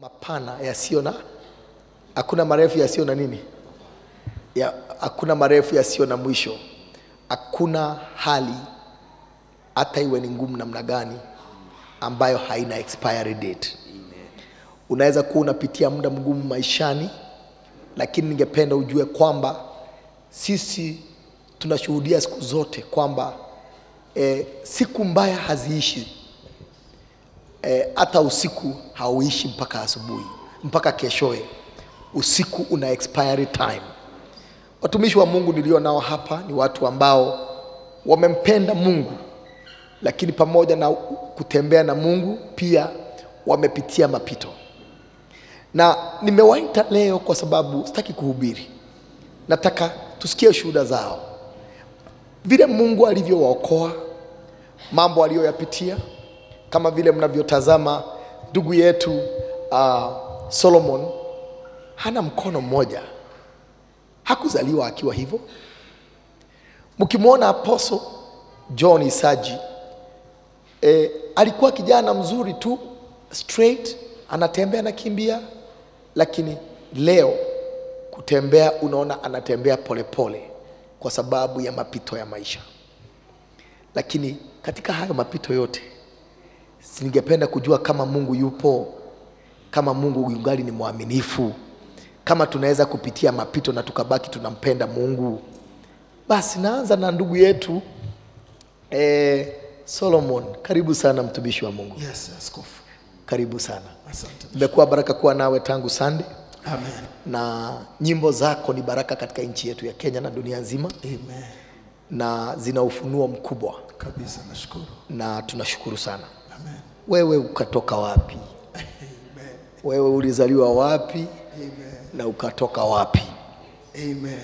mapana yasiyo na hakuna marefu yasiyo na nini? Ya, hakuna marefu yasiyo na mwisho. Hakuna hali hata iwe ni ngumu namna gani ambayo haina expiry date. Unaweza kuwa unapitia muda mgumu maishani lakini ningependa ujue kwamba sisi tunashuhudia siku zote kwamba e, siku mbaya haziishi e, hata usiku hauishi mpaka asubuhi mpaka keshoe usiku una expiry time. Watumishi wa mungu nilio nao hapa ni watu ambao wamempenda mungu lakini pamoja na kutembea na mungu pia wamepitia mapito. Na nimewaita leo kwa sababu sitaki kuhubiri. Nataka tusikie shuhuda zao. Vile mungu alivyowaokoa mambo aliyoyapitia kama vile mnavyotazama ndugu yetu uh, solomon hana mkono mmoja. Hakuzaliwa akiwa hivyo. Mkimwona apostle john isaji e, alikuwa kijana mzuri tu straight anatembea anakimbia lakini leo kutembea unaona anatembea polepole pole, kwa sababu ya mapito ya maisha. Lakini katika hayo mapito yote ningependa kujua kama mungu yupo kama mungu yungali ni mwaminifu kama tunaweza kupitia mapito na tukabaki tunampenda mungu basi naanza na ndugu yetu eh, solomon karibu sana mtumishi wa mungu Yes, askofu. karibu sana Asante. imekuwa baraka kuwa nawe tangu sande Amen. na nyimbo zako ni baraka katika nchi yetu ya kenya na dunia nzima Amen. na zina ufunuo mkubwa Kabisa nashukuru. na tunashukuru sana. Wewe ukatoka wapi Amen. wewe ulizaliwa wapi Amen. na ukatoka wapi Amen.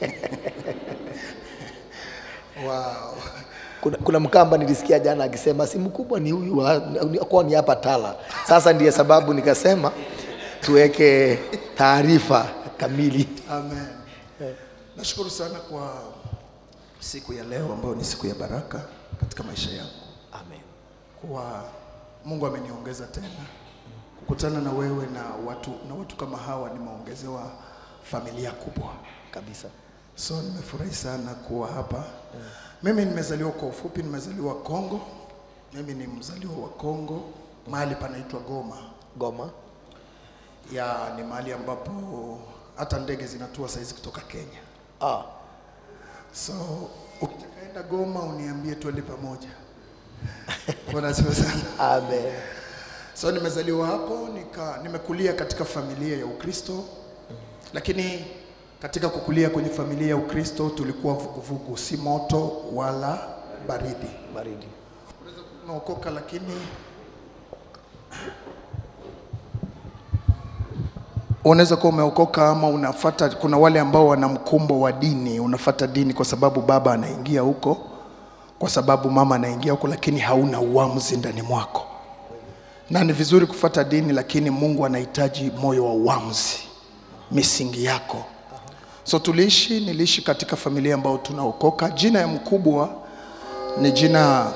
wow. kuna, kuna mkamba nilisikia jana akisema si mkubwa ni huyu kwa ni hapa tala sasa ndiye sababu nikasema tuweke taarifa kamili Amen. Nashukuru sana kwa siku ya leo ambayo ni siku ya baraka katika maisha yangu. Kuwa Mungu ameniongeza tena kukutana na wewe na watu na watu kama hawa, nimeongezewa familia kubwa. kabisa So nimefurahi sana kuwa hapa. yeah. Mimi nimezaliwa kwa ufupi, nimezaliwa Kongo. Mimi ni mzaliwa wa Kongo, mahali panaitwa Goma. goma Ya ni mahali ambapo hata ndege zinatua saizi kutoka Kenya. ah, So ukitakaenda Goma uniambie twende pamoja. Bwana asifiwe sana. amen So nimezaliwa hapo, nika nimekulia katika familia ya Ukristo, lakini katika kukulia kwenye familia ya Ukristo tulikuwa vuguvugu, si moto wala baridi. baridi Unaokoka lakini unaweza kuwa umeokoka ama unafata. Kuna wale ambao wana mkumbo wa dini, unafata dini kwa sababu baba anaingia huko, kwa sababu mama anaingia huko, lakini hauna uamuzi ndani mwako. Na ni vizuri kufata dini, lakini Mungu anahitaji moyo wa uamuzi, misingi yako. So tuliishi, niliishi katika familia ambayo tunaokoka. Jina ya mkubwa ni jina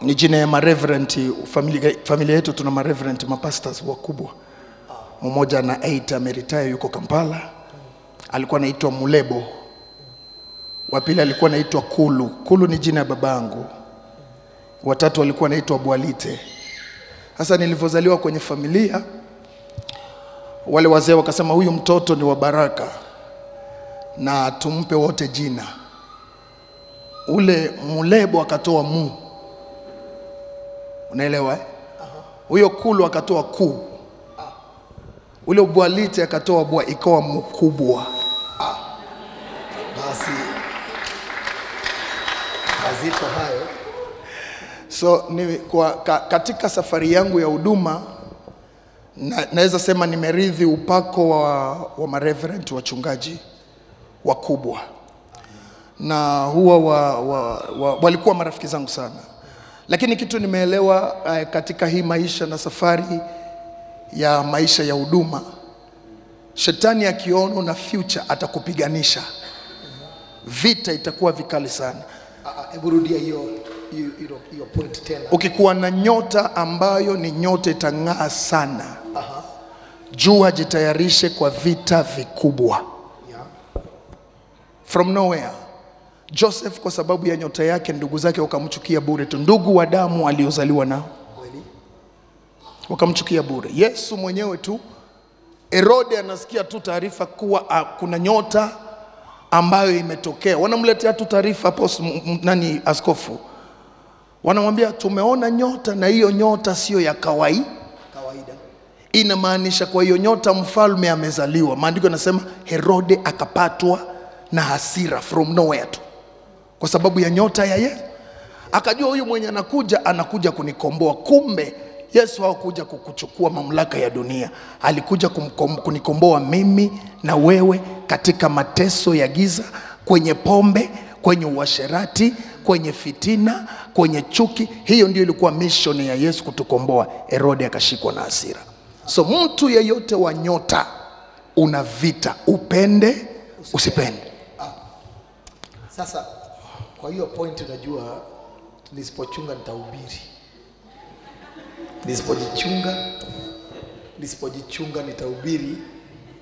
ni jina ya mareverend familia, familia yetu tuna mareverend mapastors wakubwa mmoja na 8 ameritaya yuko Kampala alikuwa anaitwa Mulebo wa pili alikuwa anaitwa Kulu. Kulu ni jina ya babangu. Watatu alikuwa anaitwa Bwalite. Sasa nilivyozaliwa kwenye familia wale wazee wakasema huyu mtoto ni wa baraka na tumpe wote jina. Ule Mulebo akatoa mu. Unaelewa eh? huyo kulu akatoa ku, ule bwalite akatoa bwa ikawa mkubwa. Basi mazito hayo. So ni, kwa, ka, katika safari yangu ya huduma na, naweza sema nimerithi upako wa, wa mareverend wachungaji wakubwa. Na huwa wa, wa, wa, walikuwa marafiki zangu sana. Lakini kitu nimeelewa uh, katika hii maisha na safari ya maisha ya huduma shetani akiona na future atakupiganisha. Vita itakuwa vikali sana hebu rudia hiyo hiyo hiyo- point tena. ukikuwa na nyota ambayo ni nyota itang'aa sana Aha. jua jitayarishe kwa vita vikubwa Yeah. from nowhere joseph kwa sababu ya nyota yake ndugu zake wakamchukia bure tu ndugu wa damu aliozaliwa nao wakamchukia bure yesu mwenyewe tu herode anasikia tu taarifa kuwa a, kuna nyota ambayo imetokea. Wanamletea tu taarifa nani askofu. Wanamwambia tumeona nyota na hiyo nyota siyo ya kawaida Kawaida. inamaanisha kwa hiyo nyota mfalme amezaliwa. Maandiko yanasema herode akapatwa na hasira from nowhere tu. Kwa sababu ya nyota ya yesu akajua huyu mwenye anakuja anakuja kunikomboa. Kumbe yesu hakuja kukuchukua mamlaka ya dunia. Alikuja kunikomboa mimi na wewe katika mateso ya giza kwenye pombe kwenye uasherati kwenye fitina kwenye chuki. Hiyo ndio ilikuwa mishoni ya yesu kutukomboa. Herode akashikwa na hasira. So mtu yeyote wa nyota una vita. Upende usipende. Sasa kwa hiyo point unajua nisipochunga nitahubiri. Nisipojichunga nisipojichunga nitahubiri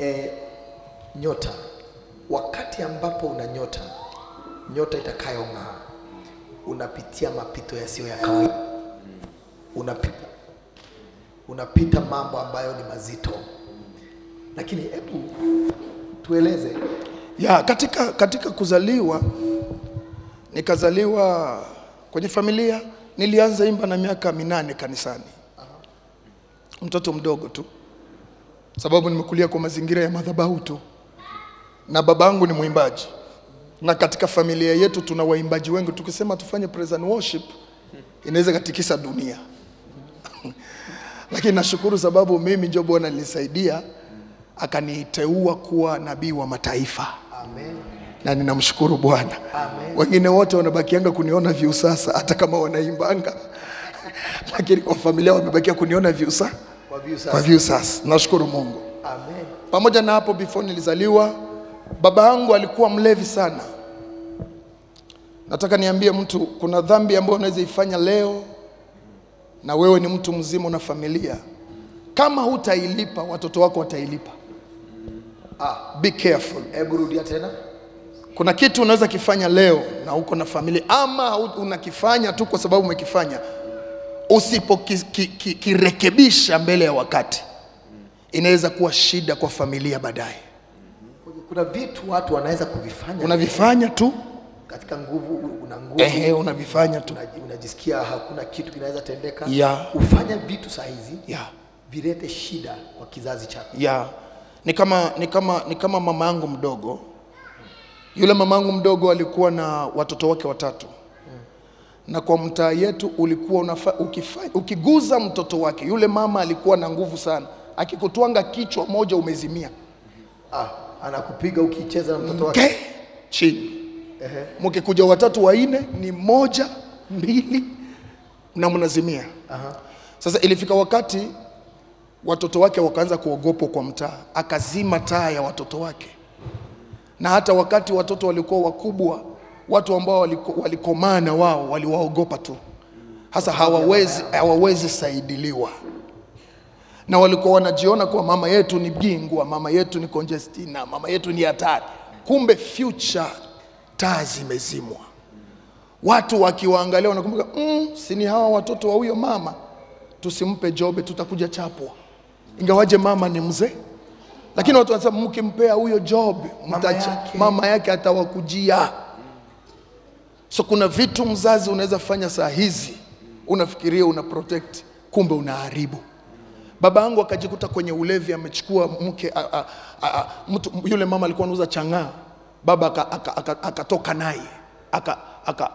e, nyota. Wakati ambapo una nyota, nyota itakayong'aa, unapitia mapito yasiyo ya kawaida, unapita unapita mambo ambayo ni mazito, lakini hebu tueleze. Ya katika, katika kuzaliwa nikazaliwa kwenye familia nilianza imba na miaka minane kanisani mtoto mdogo tu. Sababu nimekulia kwa mazingira ya madhabahu tu. Na babangu ni mwimbaji. Na katika familia yetu tuna waimbaji wengi. Tukisema tufanye praise and worship inaweza katikisa dunia. Lakini nashukuru sababu mimi ndio bwana nilisaidia akaniteua kuwa nabii wa mataifa. Amen. na ninamshukuru Bwana. Wengine wote wanabakianga kuniona view sasa, hata kama wanaimbanga, lakini kwa familia wamebakia kuniona view sasa. Kwa view sasa. Nashukuru Mungu. Amen. Pamoja na hapo, before nilizaliwa, baba yangu alikuwa mlevi sana. Nataka niambie mtu, kuna dhambi ambayo unaweza ifanya leo na wewe ni mtu mzima na familia, kama hutailipa watoto wako watailipa. Ah, Be careful. hebu rudia tena. Kuna kitu unaweza kifanya leo na uko na familia, ama unakifanya tu kwa sababu umekifanya. Usipokirekebisha mbele ya wakati, inaweza kuwa shida kwa familia baadaye. Kuna vitu watu wanaweza kuvifanya Unavifanya tu katika nguvu, una nguvu ehe, unavifanya tu unaji- unajisikia hakuna kitu kinaweza tendeka, yeah. ufanya vitu saa hizi yeah. vilete shida kwa kizazi chako. ya ni kama, ni kama, ni kama mama yangu mdogo. Yule mama yangu mdogo alikuwa na watoto wake watatu na kwa mtaa yetu ulikuwa unafa, ukifa, ukiguza mtoto wake yule mama alikuwa na nguvu sana, akikutwanga kichwa moja umezimia Ah, anakupiga ukicheza na mtoto wake. chini. Ehe. Mkikuja watatu wanne ni moja mbili na mnazimia. Aha. Sasa ilifika wakati watoto wake wakaanza kuogopwa kwa mtaa, akazima taa ya watoto wake, na hata wakati watoto walikuwa wakubwa, watu ambao walikomana wao waliwaogopa tu, hasa hawawezi, hawawezi saidiliwa, na walikuwa wanajiona kuwa mama yetu ni bingwa, mama yetu ni Conjestina, mama yetu ni hatari. Kumbe future taa zimezimwa. Watu wakiwaangalia wanakumbuka mm, si ni hawa watoto wa huyo mama? Tusimpe jobe tutakuja chapwa ingawaje mama ni mzee lakini watu wanasema mkimpea huyo job mtacha, yake. mama yake atawakujia so kuna vitu mzazi unaweza fanya saa hizi unafikiria una protect kumbe unaharibu. Baba yangu akajikuta kwenye ulevi amechukua mke a, a, a, mtu, yule mama alikuwa anauza chang'aa. Baba akatoka aka, aka, aka akatoka naye akalala aka,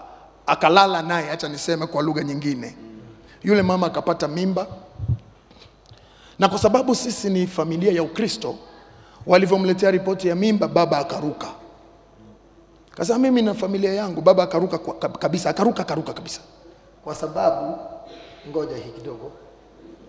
akalala naye acha niseme kwa lugha nyingine. Yule mama akapata mimba. Na kwa sababu sisi ni familia ya ukristo walivyomletea ripoti ya mimba baba akaruka kasema mimi na familia yangu baba akaruka kabisa akaruka akaruka kabisa. Kwa sababu ngoja hii kidogo,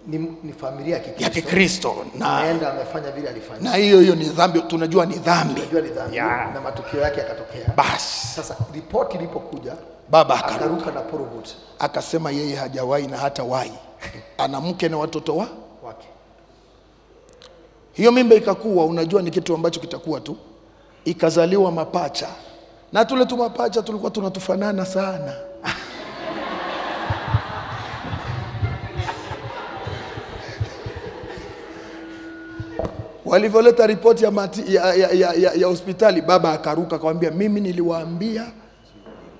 ni, ni familia ya Kikristo, na ameenda amefanya vile alifanya, na hiyo hiyo ni dhambi tunajua ni dhambi. Tunajua ni dhambi yeah. na matukio yake yakatokea. basi. Sasa ripoti ilipokuja baba akaruka. akaruka na puruvut akasema yeye hajawahi na hata wahi. Ana mke na watoto wa? Wake. Hiyo mimba ikakuwa unajua ni kitu ambacho kitakuwa tu. Ikazaliwa mapacha na tule tumapacha tulikuwa tunatufanana sana. Walivyoleta ripoti ya, mati, ya, ya, ya, ya, ya hospitali baba akaruka akamwambia mimi niliwaambia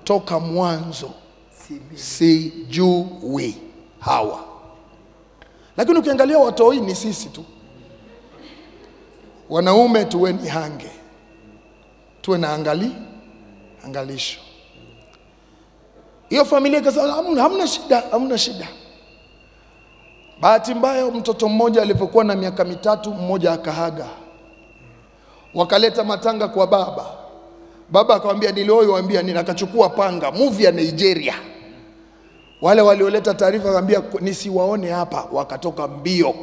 toka mwanzo sijui hawa. Lakini ukiangalia watoi ni sisi tu. Wanaume tuwe ni hange tuwe na angali angalisho. Hiyo familia ikasema hamna, hamna shida hamna shida. Bahati mbaya mtoto mmoja alipokuwa na miaka mitatu mmoja akahaga wakaleta matanga kwa baba. Baba akamwambia nilioyoambia nini? Akachukua panga movie ya nigeria. Wale walioleta taarifa akamwambia nisiwaone hapa. Wakatoka mbio.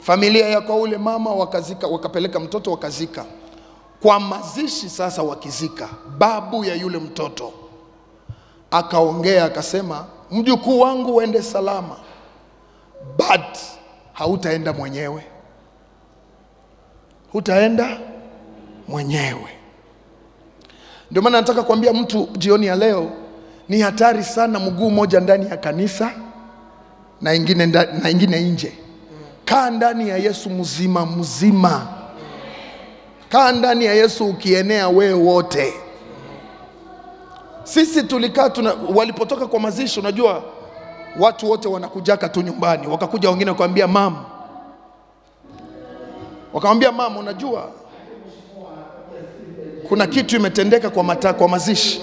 Familia ya kwa ule mama wakazika wakapeleka mtoto wakazika kwa mazishi sasa wakizika babu ya yule mtoto akaongea akasema mjukuu wangu uende salama but hautaenda mwenyewe. Hutaenda mwenyewe. Ndio maana nataka kuambia mtu jioni ya leo ni hatari sana mguu moja ndani ya kanisa na ingine, na ingine nje. Kaa ndani ya yesu mzima mzima kaa ndani ya yesu ukienea wewe wote. Sisi tulikaa tuna, walipotoka kwa mazishi unajua watu wote wanakujaka tu nyumbani. Wakakuja wengine wakamwambia mam, wakamwambia mam, unajua kuna kitu imetendeka kwa, mata, kwa mazishi.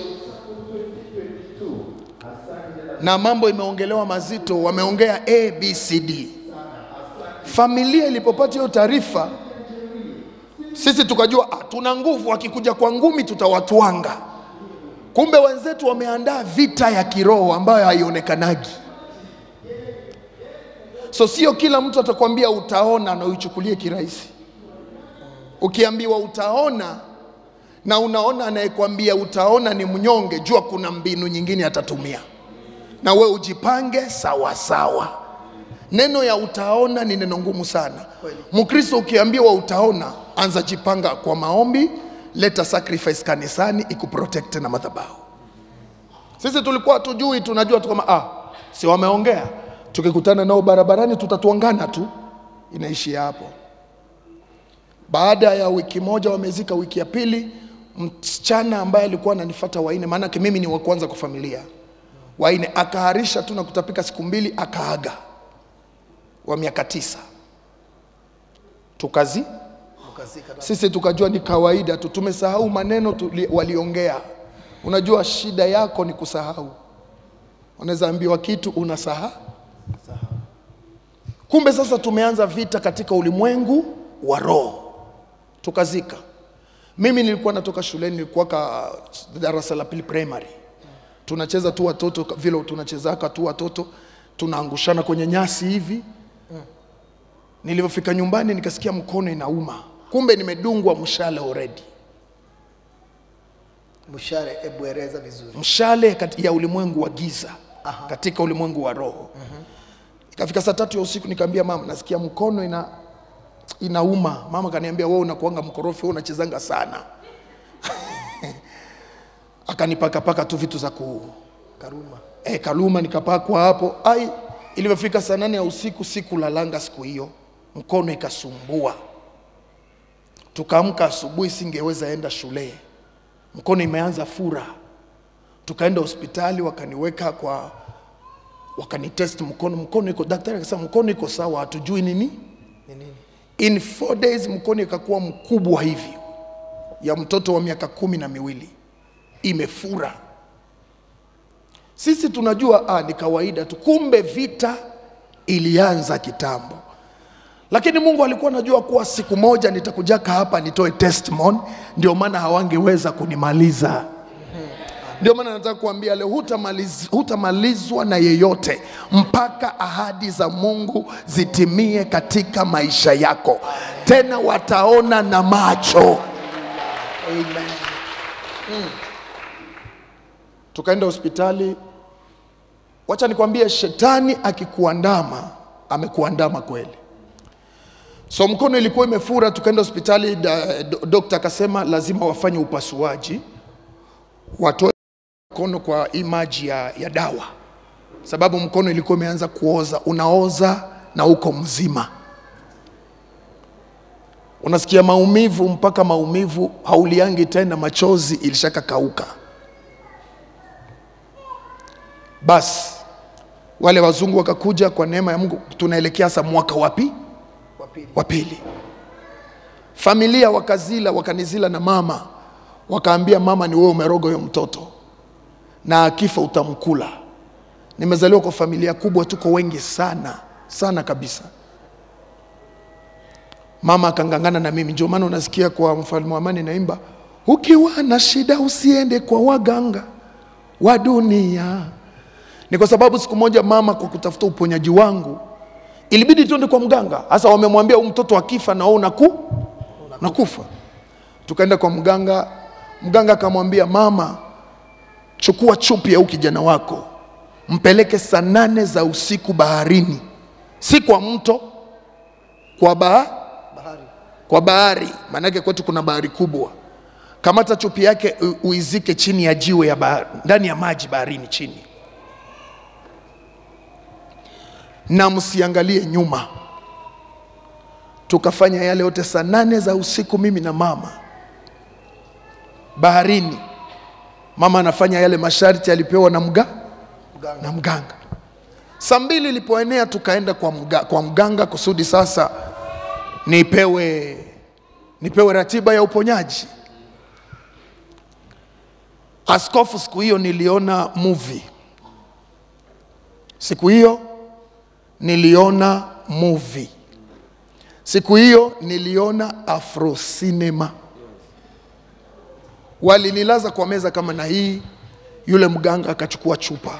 Na mambo imeongelewa mazito wameongea abcd familia ilipopata hiyo taarifa sisi tukajua ah, tuna nguvu akikuja kwa ngumi tutawatwanga kumbe wenzetu wameandaa vita ya kiroho ambayo haionekanagi so sio kila mtu atakwambia utaona na uichukulie kirahisi. Ukiambiwa utaona na unaona anayekwambia utaona ni mnyonge jua kuna mbinu nyingine atatumia. Na we ujipange sawa sawa. Neno ya utaona ni neno ngumu sana. Mkristo ukiambiwa utaona anza jipanga kwa maombi leta sacrifice kanisani ikuprotect na madhabahu. Sisi tulikuwa tujui tunajua tu kama ah, si wameongea. Tukikutana nao barabarani tutatuangana tu. Inaishia hapo. Baada ya wiki moja wamezika wiki ya pili msichana ambaye alikuwa ananifuata waine maanake mimi ni wa kwanza kwa familia. Waine akaharisha tu na kutapika siku mbili akaaga. Wa miaka tisa. Tukazi sisi tukajua ni kawaida tu tumesahau maneno tuli, waliongea. Unajua shida yako ni kusahau. Unaweza ambiwa kitu unasaha. kumbe sasa tumeanza vita katika ulimwengu wa roho. Tukazika. Mimi nilikuwa natoka shuleni nilikuwa ka darasa la pili primary. Tunacheza tu watoto vile tunachezaka tu watoto tunaangushana kwenye nyasi hivi. Nilivyofika nyumbani nikasikia mkono inauma kumbe nimedungwa mshale already. Mshale hebu eleza vizuri. Mshale kati ya ulimwengu wa giza Aha. katika ulimwengu wa roho. Ikafika saa tatu ya usiku nikaambia mama nasikia mkono ina inauma. Mama kaniambia wewe unakuanga mkorofi wewe unachezanga sana. Akanipakapaka tu vitu za ku karuma. e, karuma nikapakwa hapo. Ai ilivyofika saa nane ya usiku sikulalanga siku hiyo mkono ikasumbua tukaamka asubuhi singeweza enda shule. Mkono imeanza fura. Tukaenda hospitali wakaniweka kwa wakanitest mkono. Mkono iko daktari akasema mkono iko sawa hatujui nini? In four days mkono ikakuwa mkubwa hivi ya mtoto wa miaka kumi na miwili. Imefura. Sisi tunajua ah, ni kawaida tu. Kumbe vita ilianza kitambo lakini mungu alikuwa anajua kuwa siku moja nitakujaka hapa nitoe testimony ndio maana hawangeweza kunimaliza. Ndio maana nataka kuambia leo hutamaliz, hutamalizwa na yeyote mpaka ahadi za mungu zitimie katika maisha yako. Tena wataona na macho. Amen. Mm. tukaenda hospitali. Wacha nikwambie shetani akikuandama amekuandama kweli so mkono ilikuwa imefura tukaenda hospitali dokta akasema lazima wafanye upasuaji watoe mkono kwa hii maji ya, ya dawa. Sababu mkono ilikuwa imeanza kuoza unaoza na uko mzima. Unasikia maumivu mpaka maumivu hauliangi tena machozi ilishaka kauka. basi wale wazungu wakakuja kwa neema ya mungu tunaelekea sa mwaka wapi wa pili. Familia wakazila wakanizila na mama. Wakaambia mama ni wewe umeroga huyo mtoto na akifa utamkula. Nimezaliwa kwa familia kubwa tuko wengi sana sana kabisa. Mama akangangana na mimi. Ndio maana unasikia kwa mfalme wa amani naimba ukiwa na shida usiende kwa waganga wa dunia. Ni kwa sababu siku moja mama kwa kutafuta uponyaji wangu ilibidi tuende kwa mganga. Hasa wamemwambia huyu mtoto akifa na wewe unaku nakufa tukaenda kwa mganga. Mganga akamwambia mama chukua chupi ya kijana wako. Mpeleke saa nane za usiku baharini. Si kwa mto kwa ba bahari. kwa bahari. Maanake kwetu kuna bahari kubwa. Kamata chupi yake uizike chini ya jiwe ya bahari, ndani ya maji baharini chini na msiangalie nyuma. Tukafanya yale yote saa nane za usiku mimi na mama. Baharini mama anafanya yale masharti alipewa na mga mganga. Na mganga. Saa mbili ilipoenea tukaenda kwa, mga, kwa mganga kusudi sasa nipewe nipewe ratiba ya uponyaji. Askofu siku hiyo niliona movie. Siku hiyo niliona movie. Siku hiyo niliona afro cinema. Walinilaza kwa meza kama na hii yule mganga akachukua chupa.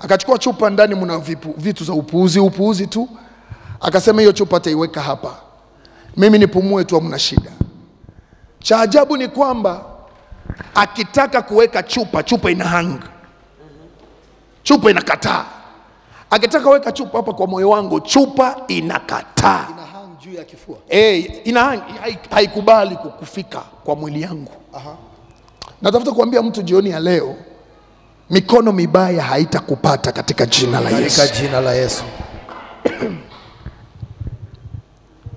Akachukua chupa ndani mna vipu, vitu za upuuzi upuuzi tu. Akasema hiyo chupa ataiweka hapa. Mimi nipumue tu hamna shida. Cha ajabu ni kwamba akitaka kuweka chupa chupa ina hang. Chupa inakataa akitaka weka chupa hapa kwa moyo wangu chupa inakataa. Ina juu ya kifua. Hey, ina hang haikubali kufika kwa mwili yangu. Aha. natafuta kuambia mtu jioni ya leo mikono mibaya haitakupata katika jina la katika yesu. jina la yesu.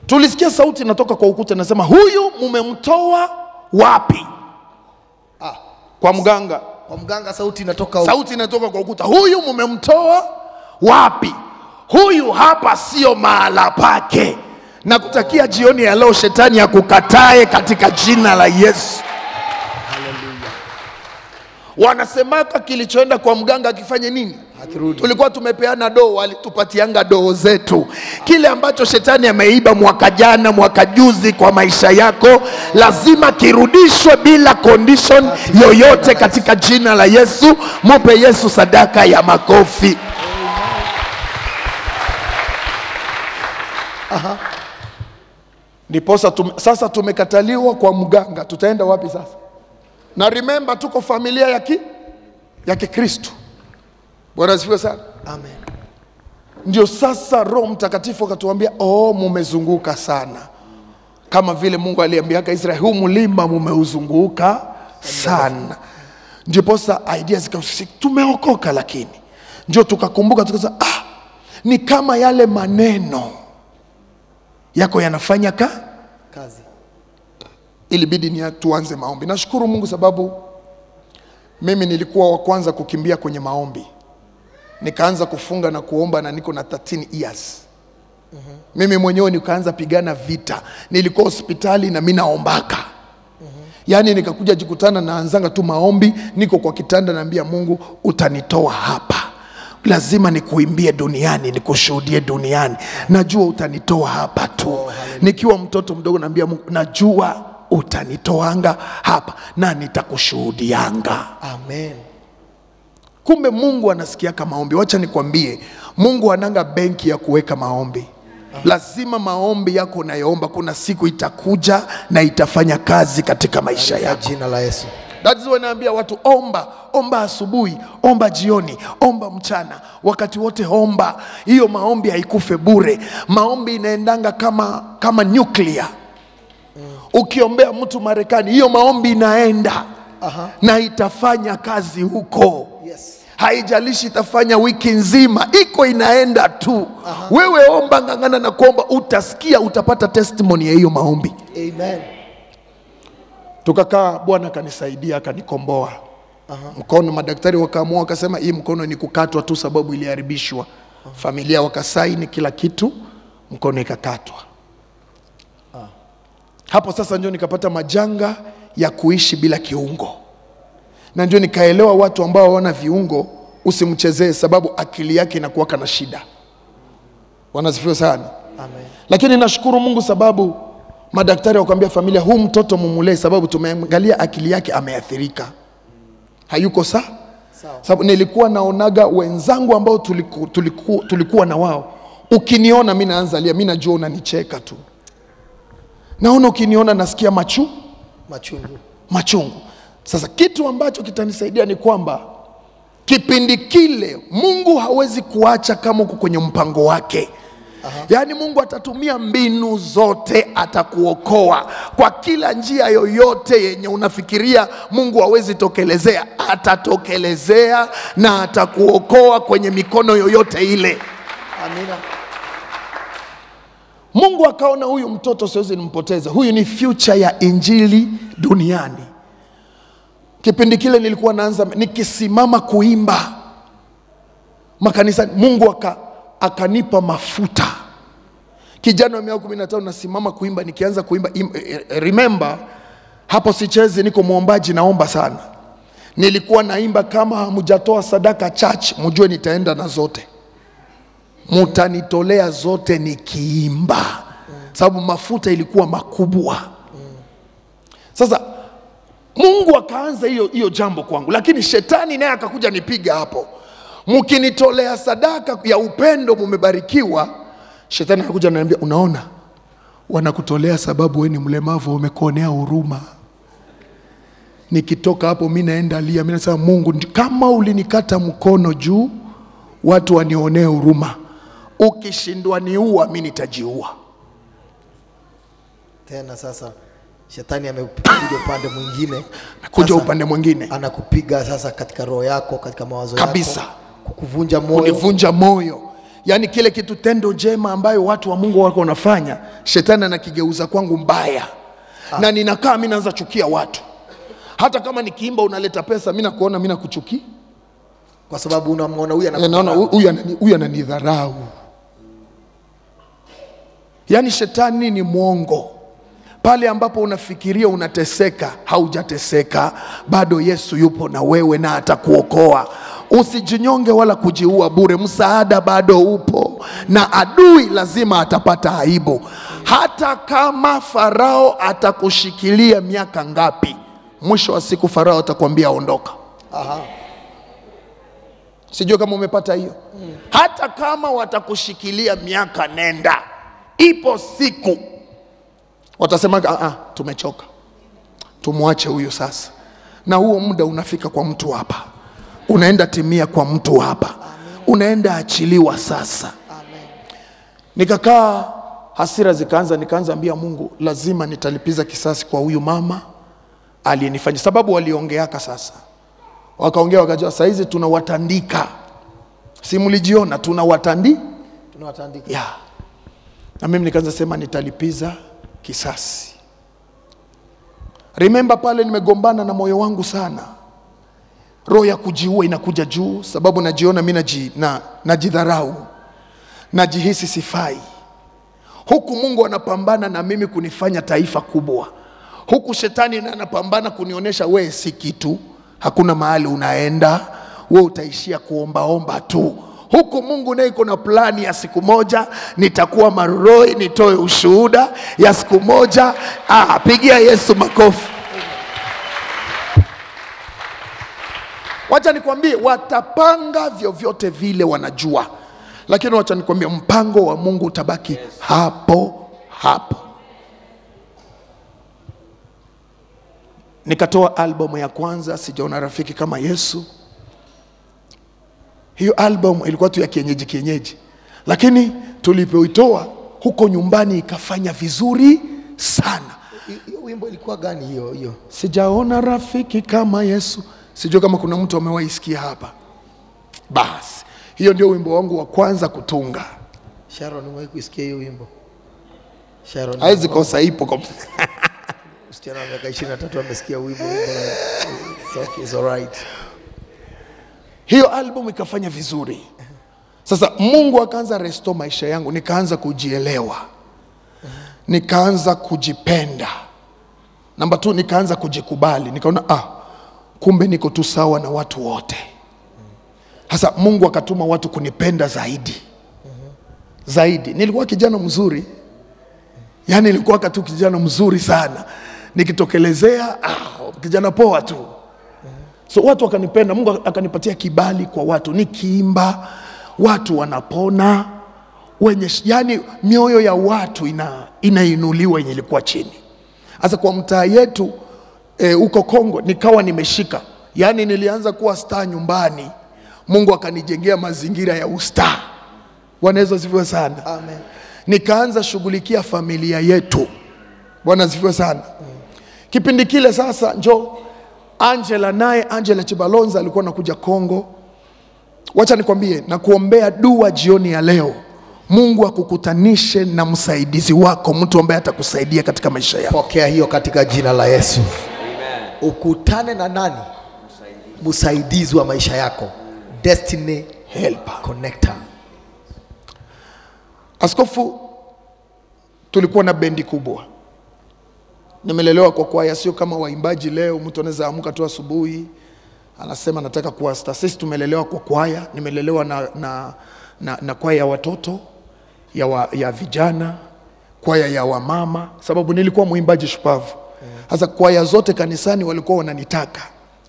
Tulisikia sauti inatoka kwa ukuta nasema huyu mumemtoa wapi? Ah, kwa mganga. Kwa mganga sauti inatoka sauti inatoka kwa ukuta huyu mumemtoa wapi? Huyu hapa sio mahala pake. Na kutakia jioni ya leo shetani akukatae katika jina la yesu. Wanasemaka kilichoenda kwa mganga akifanye nini? Hakirudi. tulikuwa tumepeana doo walitupatianga doo zetu. Kile ambacho shetani ameiba mwaka jana mwaka juzi kwa maisha yako lazima kirudishwe bila condition yoyote katika jina la yesu. Mupe yesu sadaka ya makofi ndiposa tum, sasa tumekataliwa kwa mganga. Tutaenda wapi sasa? Na remember tuko familia ya ki ya kikristo bwana asifiwe sana. Amen. Ndio sasa roho mtakatifu akatuambia oh mumezunguka sana. Kama vile mungu aliambiaka israeli huu mlima mumeuzunguka sana. Ndiposa idea zikausi tumeokoka lakini. Ndio tukakumbuka tukasema ah, ni kama yale maneno yako yanafanya ka? Kazi. Ilibidi ni tuanze maombi. Nashukuru mungu sababu mimi nilikuwa wa kwanza kukimbia kwenye maombi. Nikaanza kufunga na kuomba na niko na 13 years. Mimi mwenyewe nikaanza pigana vita. Nilikuwa hospitali na mi naombaka. Yaani nikakuja jikutana naanzanga tu maombi niko kwa kitanda naambia mungu utanitoa hapa lazima nikuimbie duniani nikushuhudie duniani. Najua utanitoa hapa tu. Nikiwa mtoto mdogo naambia mungu najua utanitoanga hapa na nitakushuhudianga. Amen. Kumbe mungu anasikiaka maombi. Wacha nikwambie mungu ananga benki ya kuweka maombi. Lazima maombi yako unayoomba kuna siku itakuja na itafanya kazi katika maisha yako. jina la Yesu. That's why naambia watu omba, omba asubuhi, omba jioni, omba mchana, wakati wote omba. Hiyo maombi haikufe bure. Maombi inaendanga kama kama nuclear. Ukiombea mtu Marekani, hiyo maombi inaenda Aha. na itafanya kazi huko. Yes. Haijalishi itafanya wiki nzima, iko inaenda tu. Aha. Wewe omba, ng'ang'ana na kuomba, utasikia, utapata testimony ya hiyo maombi. Amen. Tukakaa bwana akanisaidia akanikomboa. Mkono madaktari wakaamua wakasema hii mkono ni kukatwa tu sababu iliharibishwa. Familia wakasaini kila kitu mkono ikakatwa. Hapo sasa ndio nikapata majanga ya kuishi bila kiungo. Na ndio nikaelewa watu ambao hawana viungo usimchezee sababu akili yake inakuwaka na shida. Wanasifiwa sana. Amen. lakini nashukuru mungu sababu madaktari wakwambia familia huu mtoto mumulee sababu tumeangalia akili yake ameathirika. Hayuko saa sababu nilikuwa naonaga wenzangu ambao tuliku, tuliku, tulikuwa na wao. Ukiniona mi naanza lia mi najua unanicheka tu. Naona ukiniona nasikia machu Machungu. machungu. Sasa kitu ambacho kitanisaidia ni kwamba kipindi kile mungu hawezi kuacha kama uko kwenye mpango wake yaani mungu atatumia mbinu zote atakuokoa. Kwa kila njia yoyote yenye unafikiria mungu hawezi tokelezea atatokelezea na atakuokoa kwenye mikono yoyote ile. Amina. mungu akaona huyu mtoto siwezi nimpoteze huyu ni future ya injili duniani. Kipindi kile nilikuwa naanza nikisimama kuimba makanisani mungu aka, akanipa mafuta. Kijana wa miaka kumi na tano nasimama kuimba nikianza kuimba im, eh, eh, remember hapo sichezi niko mwombaji naomba sana. Nilikuwa naimba kama hamjatoa sadaka church mjue nitaenda na zote. Mtanitolea zote nikiimba. Sababu mafuta ilikuwa makubwa. Sasa mungu akaanza hiyo hiyo jambo kwangu lakini shetani naye akakuja nipiga hapo mkinitolea sadaka ya upendo mumebarikiwa shetani anakuja ananiambia unaona wanakutolea sababu wewe ni mlemavu umekuonea huruma. Nikitoka hapo mi naenda lia mi nasema mungu kama ulinikata mkono juu watu wanionee huruma. Ukishindwa niua mi nitajiua. Tena sasa shetani amekuja upande mwingine. kuja upande mwingine. anakupiga sasa katika roho yako, katika mawazo Kabisa. yako, kukuvunja moyo. kunivunja moyo. Yaani kile kitu tendo jema ambayo watu wa mungu wako wanafanya shetani anakigeuza kwangu mbaya. Na ninakaa mimi naanza chukia watu. Hata kama nikiimba unaleta pesa mimi nakuona mimi nakuchukia kwa sababu unamwona huyu anakuona naona huyu anani- huyu ananidharau. Yaani shetani ni mwongo. Pale ambapo unafikiria unateseka haujateseka. Bado yesu yupo na wewe na atakuokoa usijinyonge wala kujiua bure msaada bado upo na adui lazima atapata aibu. Hata kama farao atakushikilia miaka ngapi mwisho wa siku farao atakwambia ondoka. Aha. sijui kama umepata hiyo. Hata kama watakushikilia miaka nenda. Ipo siku. Watasema "Ah, ah, tumechoka. Tumwache huyu sasa. Na huo muda unafika kwa mtu hapa unaenda timia kwa mtu hapa. Unaenda achiliwa sasa. Nikakaa hasira zikaanza nikaanza ambia mungu lazima nitalipiza kisasi kwa huyu mama aliyenifanya. Sababu waliongeaka sasa. Wakaongea wakajua saizi tunawatandika. Si mlijiona tunawatandi Tunawatandika. ya. Na mimi nikaanza sema nitalipiza kisasi. Remember pale nimegombana na moyo wangu sana roho ya kujiua inakuja juu sababu najiona mi naji, na, najidharau najihisi sifai. Huku mungu anapambana na mimi kunifanya taifa kubwa. Huku shetani na anapambana kunionyesha wee si kitu hakuna mahali unaenda we utaishia kuombaomba tu. Huku mungu naye iko na plani ya siku moja nitakuwa maroi, nitoe ushuhuda ya siku moja. Ah, pigia yesu makofi wacha nikwambie watapanga vyovyote vile wanajua. Lakini wacha nikwambie, mpango wa mungu utabaki hapo hapo. Nikatoa albamu ya kwanza sijaona rafiki kama yesu. Hiyo albamu ilikuwa tu ya kienyeji kienyeji. Lakini tulipoitoa huko nyumbani ikafanya vizuri sana. Wimbo ilikuwa gani hiyo hiyo? Sijaona rafiki kama yesu sijua kama kuna mtu amewaisikia hapa. Basi hiyo ndio wimbo wangu wa kwanza kutunga. Sharon umewahi kuisikia hiyo wimbo? Sharon hawezi kosa ipo kwa msichana wa miaka ishirini na tatu amesikia wimbo so it's all right. alright. hiyo album ikafanya vizuri. Sasa mungu akaanza restore maisha yangu nikaanza kujielewa. Nikaanza kujipenda. Namba t nikaanza kujikubali. Nikaona ah, kumbe niko tu sawa na watu wote. Hasa mungu akatuma watu kunipenda zaidi. Zaidi. Nilikuwa kijana mzuri. Yaani nilikuwa katu kijana mzuri sana. Nikitokelezea ah, kijana poa tu. So watu wakanipenda. Mungu akanipatia kibali kwa watu. Nikiimba watu wanapona. Wenye yani mioyo ya watu ina, inainuliwa yenye ilikuwa chini. Sasa kwa mtaa yetu eh, huko kongo nikawa nimeshika. Yaani nilianza kuwa star nyumbani. Mungu akanijengea mazingira ya ustaa bwana yesu asifiwe sana. Amen. nikaanza shughulikia familia yetu. Bwana asifiwe sana. Mm. kipindi kile sasa njo angela naye angela chibalonza alikuwa nakuja kongo. Wacha nikwambie na kuombea dua jioni ya leo. Mungu akukutanishe na msaidizi wako mtu ambaye atakusaidia katika maisha yako. Pokea hiyo katika jina la yesu ukutane na nani? Msaidizi wa maisha yako. Destiny helper. Connector. Askofu tulikuwa na bendi kubwa. Nimelelewa kwa kwaya sio kama waimbaji leo mtu anaweza amka tu asubuhi anasema nataka kuwa star sisi tumelelewa kwa kwaya nimelelewa na, na, na, na kwaya ya watoto ya, wa, ya vijana kwaya ya wamama sababu nilikuwa mwimbaji shupavu sasa kwaya zote kanisani walikuwa wananitaka.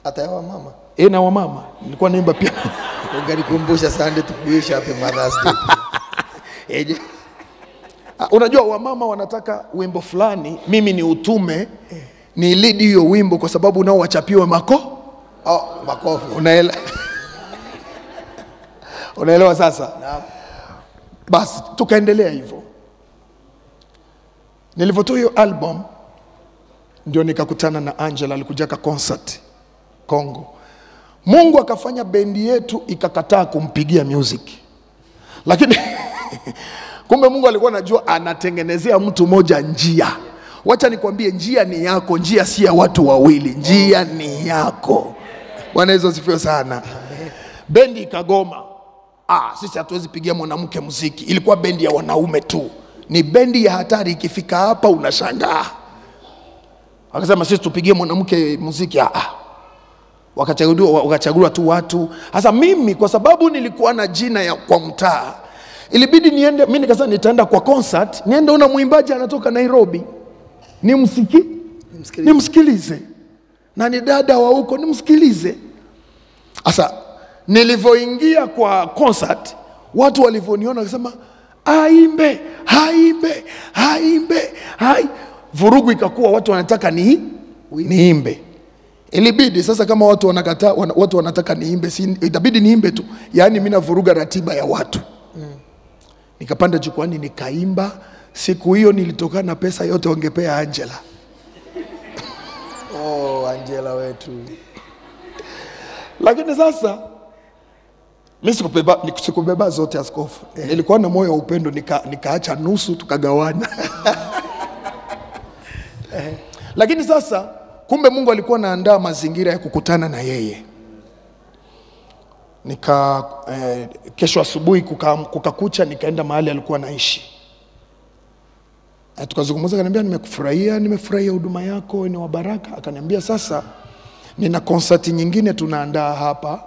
Hata yawa mama? E, na wamama nilikuwa naimba pia. Unganikumbusha sande tukuisha happy mothers day. Eje. Ah, unajua wamama wanataka wimbo fulani mimi ni utume ni lead hiyo wimbo kwa sababu nao wachapiwe mako. Oh, makofi. Unaelewa? unaelewa sasa? Naam. basi tukaendelea hivyo. Nilivyotoa hiyo album ndio nikakutana na angela alikujaka concert Kongo. mungu akafanya bendi yetu ikakataa kumpigia music. Lakini kumbe mungu alikuwa anajua anatengenezea mtu moja njia. Wacha nikwambie njia ni yako njia si ya watu wawili njia ni yako. Bwana yesu asifiwe sana. Bendi ikagoma. Ah, sisi hatuwezi pigia mwanamke muziki. Ilikuwa bendi ya wanaume tu. Ni bendi ya hatari ikifika hapa unashangaa akasema sisi tupigie mwanamke muziki. Ah, ah. Wakachaguliwa, wakachaguliwa tu watu. Hasa mimi kwa sababu nilikuwa na jina ya kwa mtaa ilibidi niende mimi, nikasema nitaenda kwa concert niende una mwimbaji anatoka nairobi. Nimsiki Nimsikilize. nimsikilize. Na ni dada wa huko nimsikilize. Sasa nilivyoingia kwa concert watu walivyoniona wakasema aimbe haimbe haimbe hai vurugu ikakuwa watu wanataka ni niimbe. Ilibidi sasa kama watu wanakata, wan, watu wanataka niimbe si, itabidi niimbe tu. Yaani mi navuruga ratiba ya watu. Mm. nikapanda jukwani nikaimba. Siku hiyo nilitokana na pesa yote wangepea angela. Oh, angela wetu. Lakini sasa mi sikubeba, sikubeba zote askofu. Yeah. nilikuwa na moyo wa upendo nika, nikaacha nusu tukagawana lakini sasa kumbe mungu alikuwa anaandaa mazingira ya kukutana na yeye. Nika eh, kesho asubuhi kuka- kukakucha nikaenda mahali alikuwa naishi Eh, tukazungumza akaniambia nimekufurahia nimefurahia huduma yako ni wabaraka akaniambia sasa nina konsati nyingine tunaandaa hapa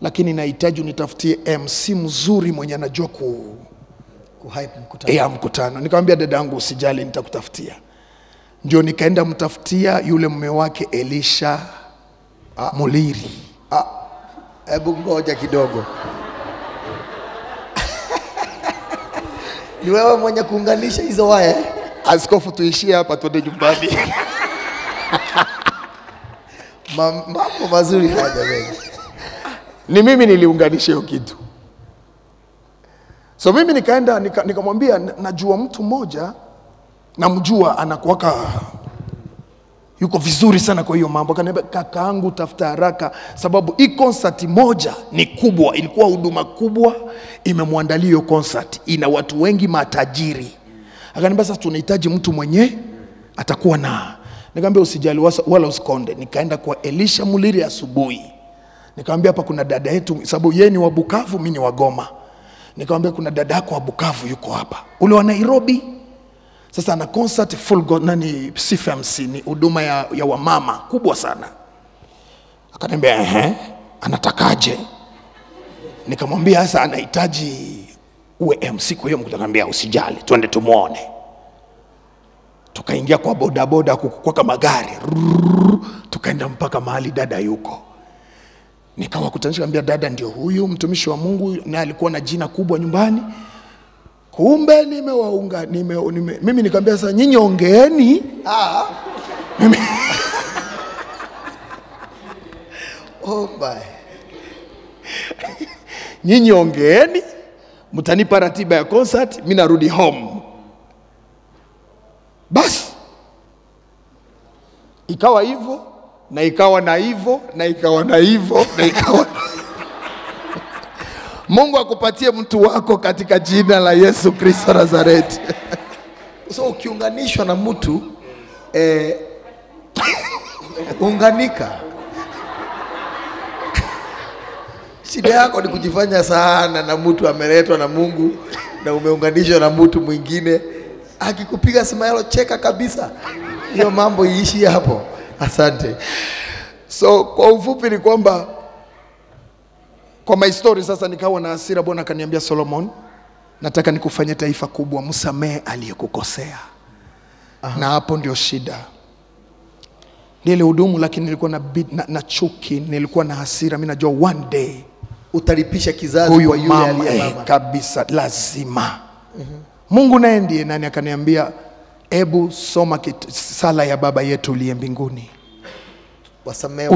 lakini nahitaji unitafutie mc mzuri mwenye anajua ku kuhype mkutano. ya mkutano. Nikamwambia dada yangu usijali nitakutafutia ndio nikaenda mtafutia yule mume wake elisha ah, muliri. Ah, hebu ngoja kidogo. Ni wewe mwenye kuunganisha hizo waya eh? askofu tuishie hapa tuende nyumbani. Mambo mazuri haya ni mimi niliunganisha hiyo kitu. So mimi nikaenda nika- nikamwambia nika najua mtu mmoja namjua anakuwaka yuko vizuri sana kwa hiyo mambo. Akaniambia kakaangu tafuta haraka sababu hii concert moja ni kubwa. Ilikuwa huduma kubwa imemwandalia hiyo concert. Ina watu wengi matajiri. Akaniambia sasa tunahitaji mtu mwenye atakuwa na nikamwambia usijali wala usikonde. Nikaenda kwa elisha muliri asubuhi. Nikamwambia hapa kuna dada yetu sababu yeye ni wa bukavu mi ni wa goma. Nikamwambia kuna dada yako wa bukavu yuko hapa. Ule wa nairobi sasa ana concert full God, nani CFMC ni huduma ya, ya wamama kubwa sana. Akaniambia ehe, anatakaje? Nikamwambia sasa anahitaji uwe MC kwa hiyo mkutano. Usijali, twende tumwone. Tukaingia kwa bodaboda kukwaka magari Rrrr, tukaenda mpaka mahali dada yuko nikawakutanisha, kaambia dada ndio huyu mtumishi wa Mungu, naye alikuwa na jina kubwa nyumbani kumbe nimewaunga nime, nime, mimi nikamwambia sasa nyinyi ongeeni. Oh my. Nyinyi ongeeni mtanipa ratiba ya concert mi narudi home. Basi ikawa hivyo na ikawa na hivyo na ikawa na hivyo na ikawa mungu akupatie mtu wako katika jina la yesu kristo nazareti. So ukiunganishwa na mtu eh, unganika. Shida yako ni kujifanya sana na mtu ameletwa na mungu na umeunganishwa na mtu mwingine. Akikupiga smile cheka kabisa. Hiyo mambo iishi hapo. Asante. So kwa ufupi ni kwamba kwa my story sasa nikawa na hasira bwana akaniambia solomon nataka nikufanye taifa kubwa msamehe aliyekukosea. Na hapo ndio shida. Nilihudumu lakini nilikuwa na, bid- na, na chuki nilikuwa na hasira. Mi najua one day utalipisha kizazi huyu kwa yule mama, eh, kabisa lazima. Mm -hmm. mungu naye ndiye nani akaniambia ebu soma kit, sala ya baba yetu uliye mbinguni.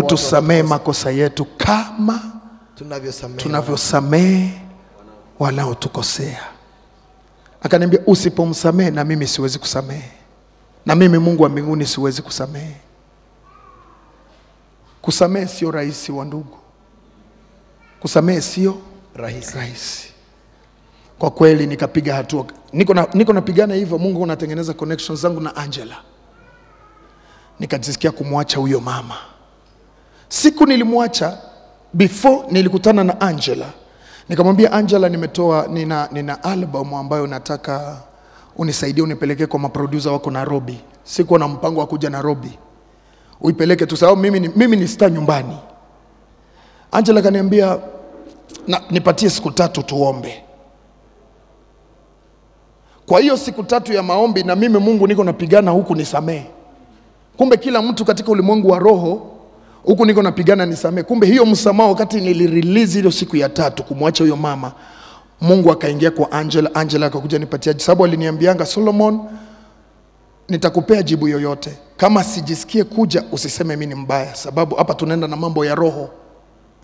Utusamee makosa yetu kama tunavyosamehe tunavyosamehe wanaotukosea. Akaniambia usipomsamehe na mimi siwezi kusamehe, na mimi Mungu wa mbinguni siwezi kusamehe. Kusamehe sio rahisi, wa ndugu, kusamehe sio rahisi rahisi. Kwa kweli nikapiga hatua, niko na, niko napigana hivyo, Mungu unatengeneza connections zangu na Angela, nikajisikia kumwacha huyo mama. Siku nilimwacha before nilikutana na Angela, nikamwambia Angela, nimetoa nina, nina album ambayo nataka unisaidie unipelekee kwa maproducer wako Nairobi. Sikuwa na mpango wa kuja Nairobi, uipeleke tu sababu mimi ni, mimi ni star nyumbani. Angela kaniambia na, nipatie siku tatu tuombe. Kwa hiyo siku tatu ya maombi, na mimi Mungu niko napigana huku nisamee Kumbe kila mtu katika ulimwengu wa roho huku niko napigana nisamee. Kumbe hiyo msamaha, wakati nilirelease ile siku ya tatu kumwacha huyo mama, Mungu akaingia kwa Angela. Angela akakuja nipatia, sababu aliniambianga Solomon, nitakupea jibu yoyote. Kama sijisikie kuja, usiseme mimi ni mbaya, sababu hapa tunaenda na mambo ya roho.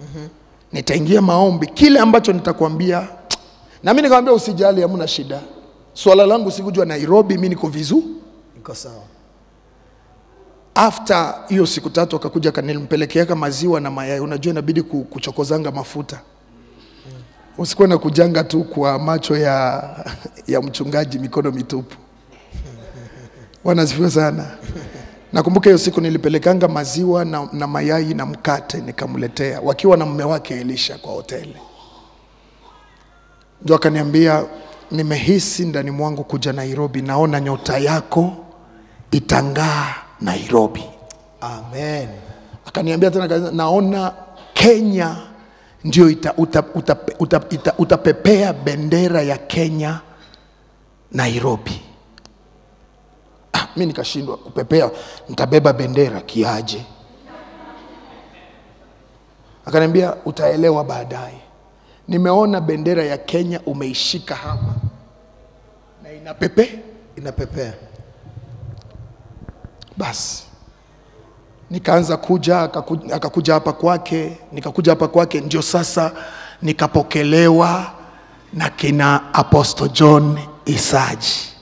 mm-hmm. Nitaingia maombi, kile ambacho nitakwambia. Na mimi nikamwambia usijali, hamna shida. Swala langu sikujua Nairobi, mimi niko vizuri niko sawa after hiyo siku tatu akakuja kanilimpelekeaka maziwa na mayai. Unajua inabidi kuchokozanga mafuta, usikuwe na kujanga tu kwa macho ya, ya mchungaji mikono mitupu. Wanasifiwa sana. Nakumbuka hiyo siku nilipelekanga maziwa na, na mayai na mkate nikamletea, wakiwa na mume wake Elisha kwa hoteli. Ndio akaniambia nimehisi ndani mwangu kuja Nairobi, naona nyota yako itang'aa Nairobi. amen Akaniambia tena naona Kenya ndio ita, uta, uta, uta, ita, utapepea bendera ya Kenya Nairobi. Ah, mi nikashindwa kupepea, nitabeba bendera kiaje? Akaniambia utaelewa baadaye. Nimeona bendera ya Kenya umeishika hapa na inapepe inapepea basi nikaanza kuja akaku- akakuja hapa kwake nikakuja hapa kwake ndio sasa nikapokelewa na kina apostle john isaji.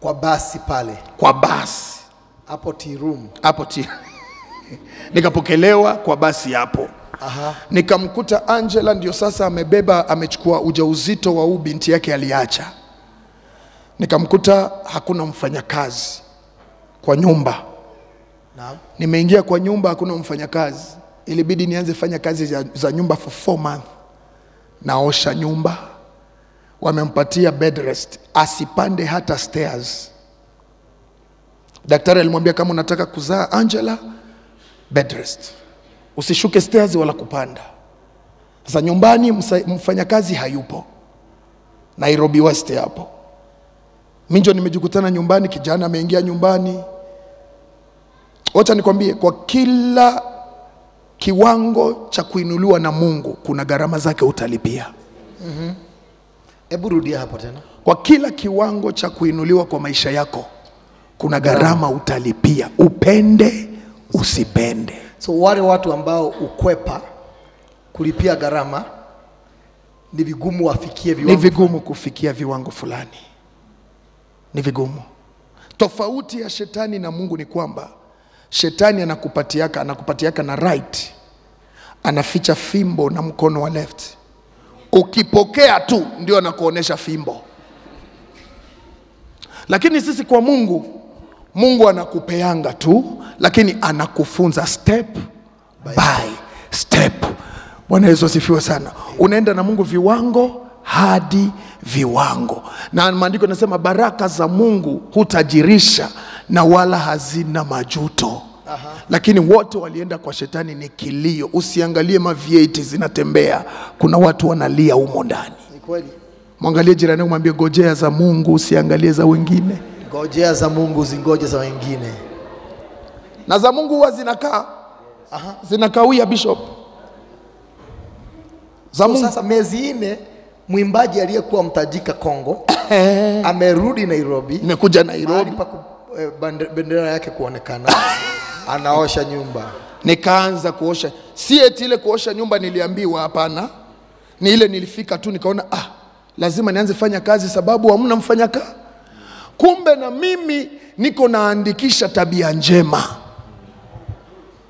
Kwa basi pale. Kwa basi. Hapo tea room. Hapo tea. Nikapokelewa kwa basi hapo. Aha. nikamkuta angela ndio sasa amebeba amechukua ujauzito wa huu binti yake aliacha nikamkuta hakuna mfanyakazi kwa nyumba. Naam. Nimeingia kwa nyumba hakuna mfanyakazi. Ilibidi nianze fanya kazi za, za nyumba for four month naosha nyumba. Wamempatia bed rest. Asipande hata stairs. Daktari alimwambia kama unataka kuzaa angela bed rest. Usishuke stairs wala kupanda. Sasa nyumbani mfanyakazi hayupo. Nairobi west hapo mi njo nimejikutana nyumbani kijana ameingia nyumbani. Wacha nikwambie kwa kila kiwango cha kuinuliwa na mungu kuna gharama zake utalipia. Hebu rudia hapo tena. Kwa kila kiwango cha kuinuliwa kwa maisha yako kuna gharama utalipia. Upende usipende. So wale watu ambao ukwepa kulipia gharama ni vigumu wafikie viwango, ni vigumu kufikia viwango fulani ni vigumu. Tofauti ya shetani na mungu ni kwamba shetani anakupatiaka anakupatiaka na right. Anaficha fimbo na mkono wa left. Ukipokea tu ndio anakuonyesha fimbo. Lakini sisi kwa mungu mungu anakupeanga tu lakini anakufunza step by step. Bwana yesu asifiwe sana. Unaenda na mungu viwango hadi viwango. Na maandiko yanasema baraka za mungu hutajirisha na wala hazina majuto. Aha. lakini wote walienda kwa shetani ni kilio. Usiangalie mavieti zinatembea. Kuna watu wanalia humo ndani. Ni kweli. Mwangalie jirani umwambie gojea za mungu usiangalie za wengine. Gojea za mungu zingoje za wengine. Na za mungu huwa zinakaa. Zinakawia bishop. Za so mungu. sasa miezi nne mwimbaji aliyekuwa mtajika kongo amerudi nairobi nimekuja nairobi. pa eh, bendera yake kuonekana anaosha nyumba. Nikaanza kuosha. Si eti ile kuosha nyumba niliambiwa hapana. Ni ile nilifika tu nikaona ah lazima nianze fanya kazi sababu hamna mfanyaka kumbe na mimi niko naandikisha tabia njema.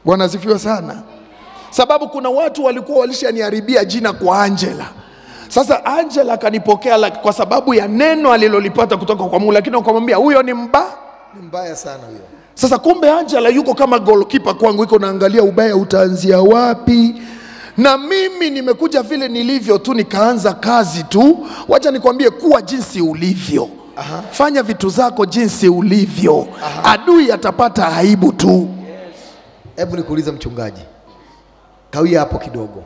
Bwana asifiwe sana. Sababu kuna watu walikuwa walishaniharibia jina kwa angela sasa angela akanipokea kwa sababu ya neno alilolipata kutoka kwa mungu lakini akamwambia huyo ni mba ni mbaya sana huyo sasa kumbe Angela yuko kama goalkeeper kwangu, iko naangalia ubaya utaanzia wapi, na mimi nimekuja vile nilivyo tu, nikaanza kazi tu. Wacha nikwambie, kuwa jinsi ulivyo. Aha. Fanya vitu zako jinsi ulivyo. Aha. Adui atapata aibu tu. hebu yes. nikuulize mchungaji kawia hapo kidogo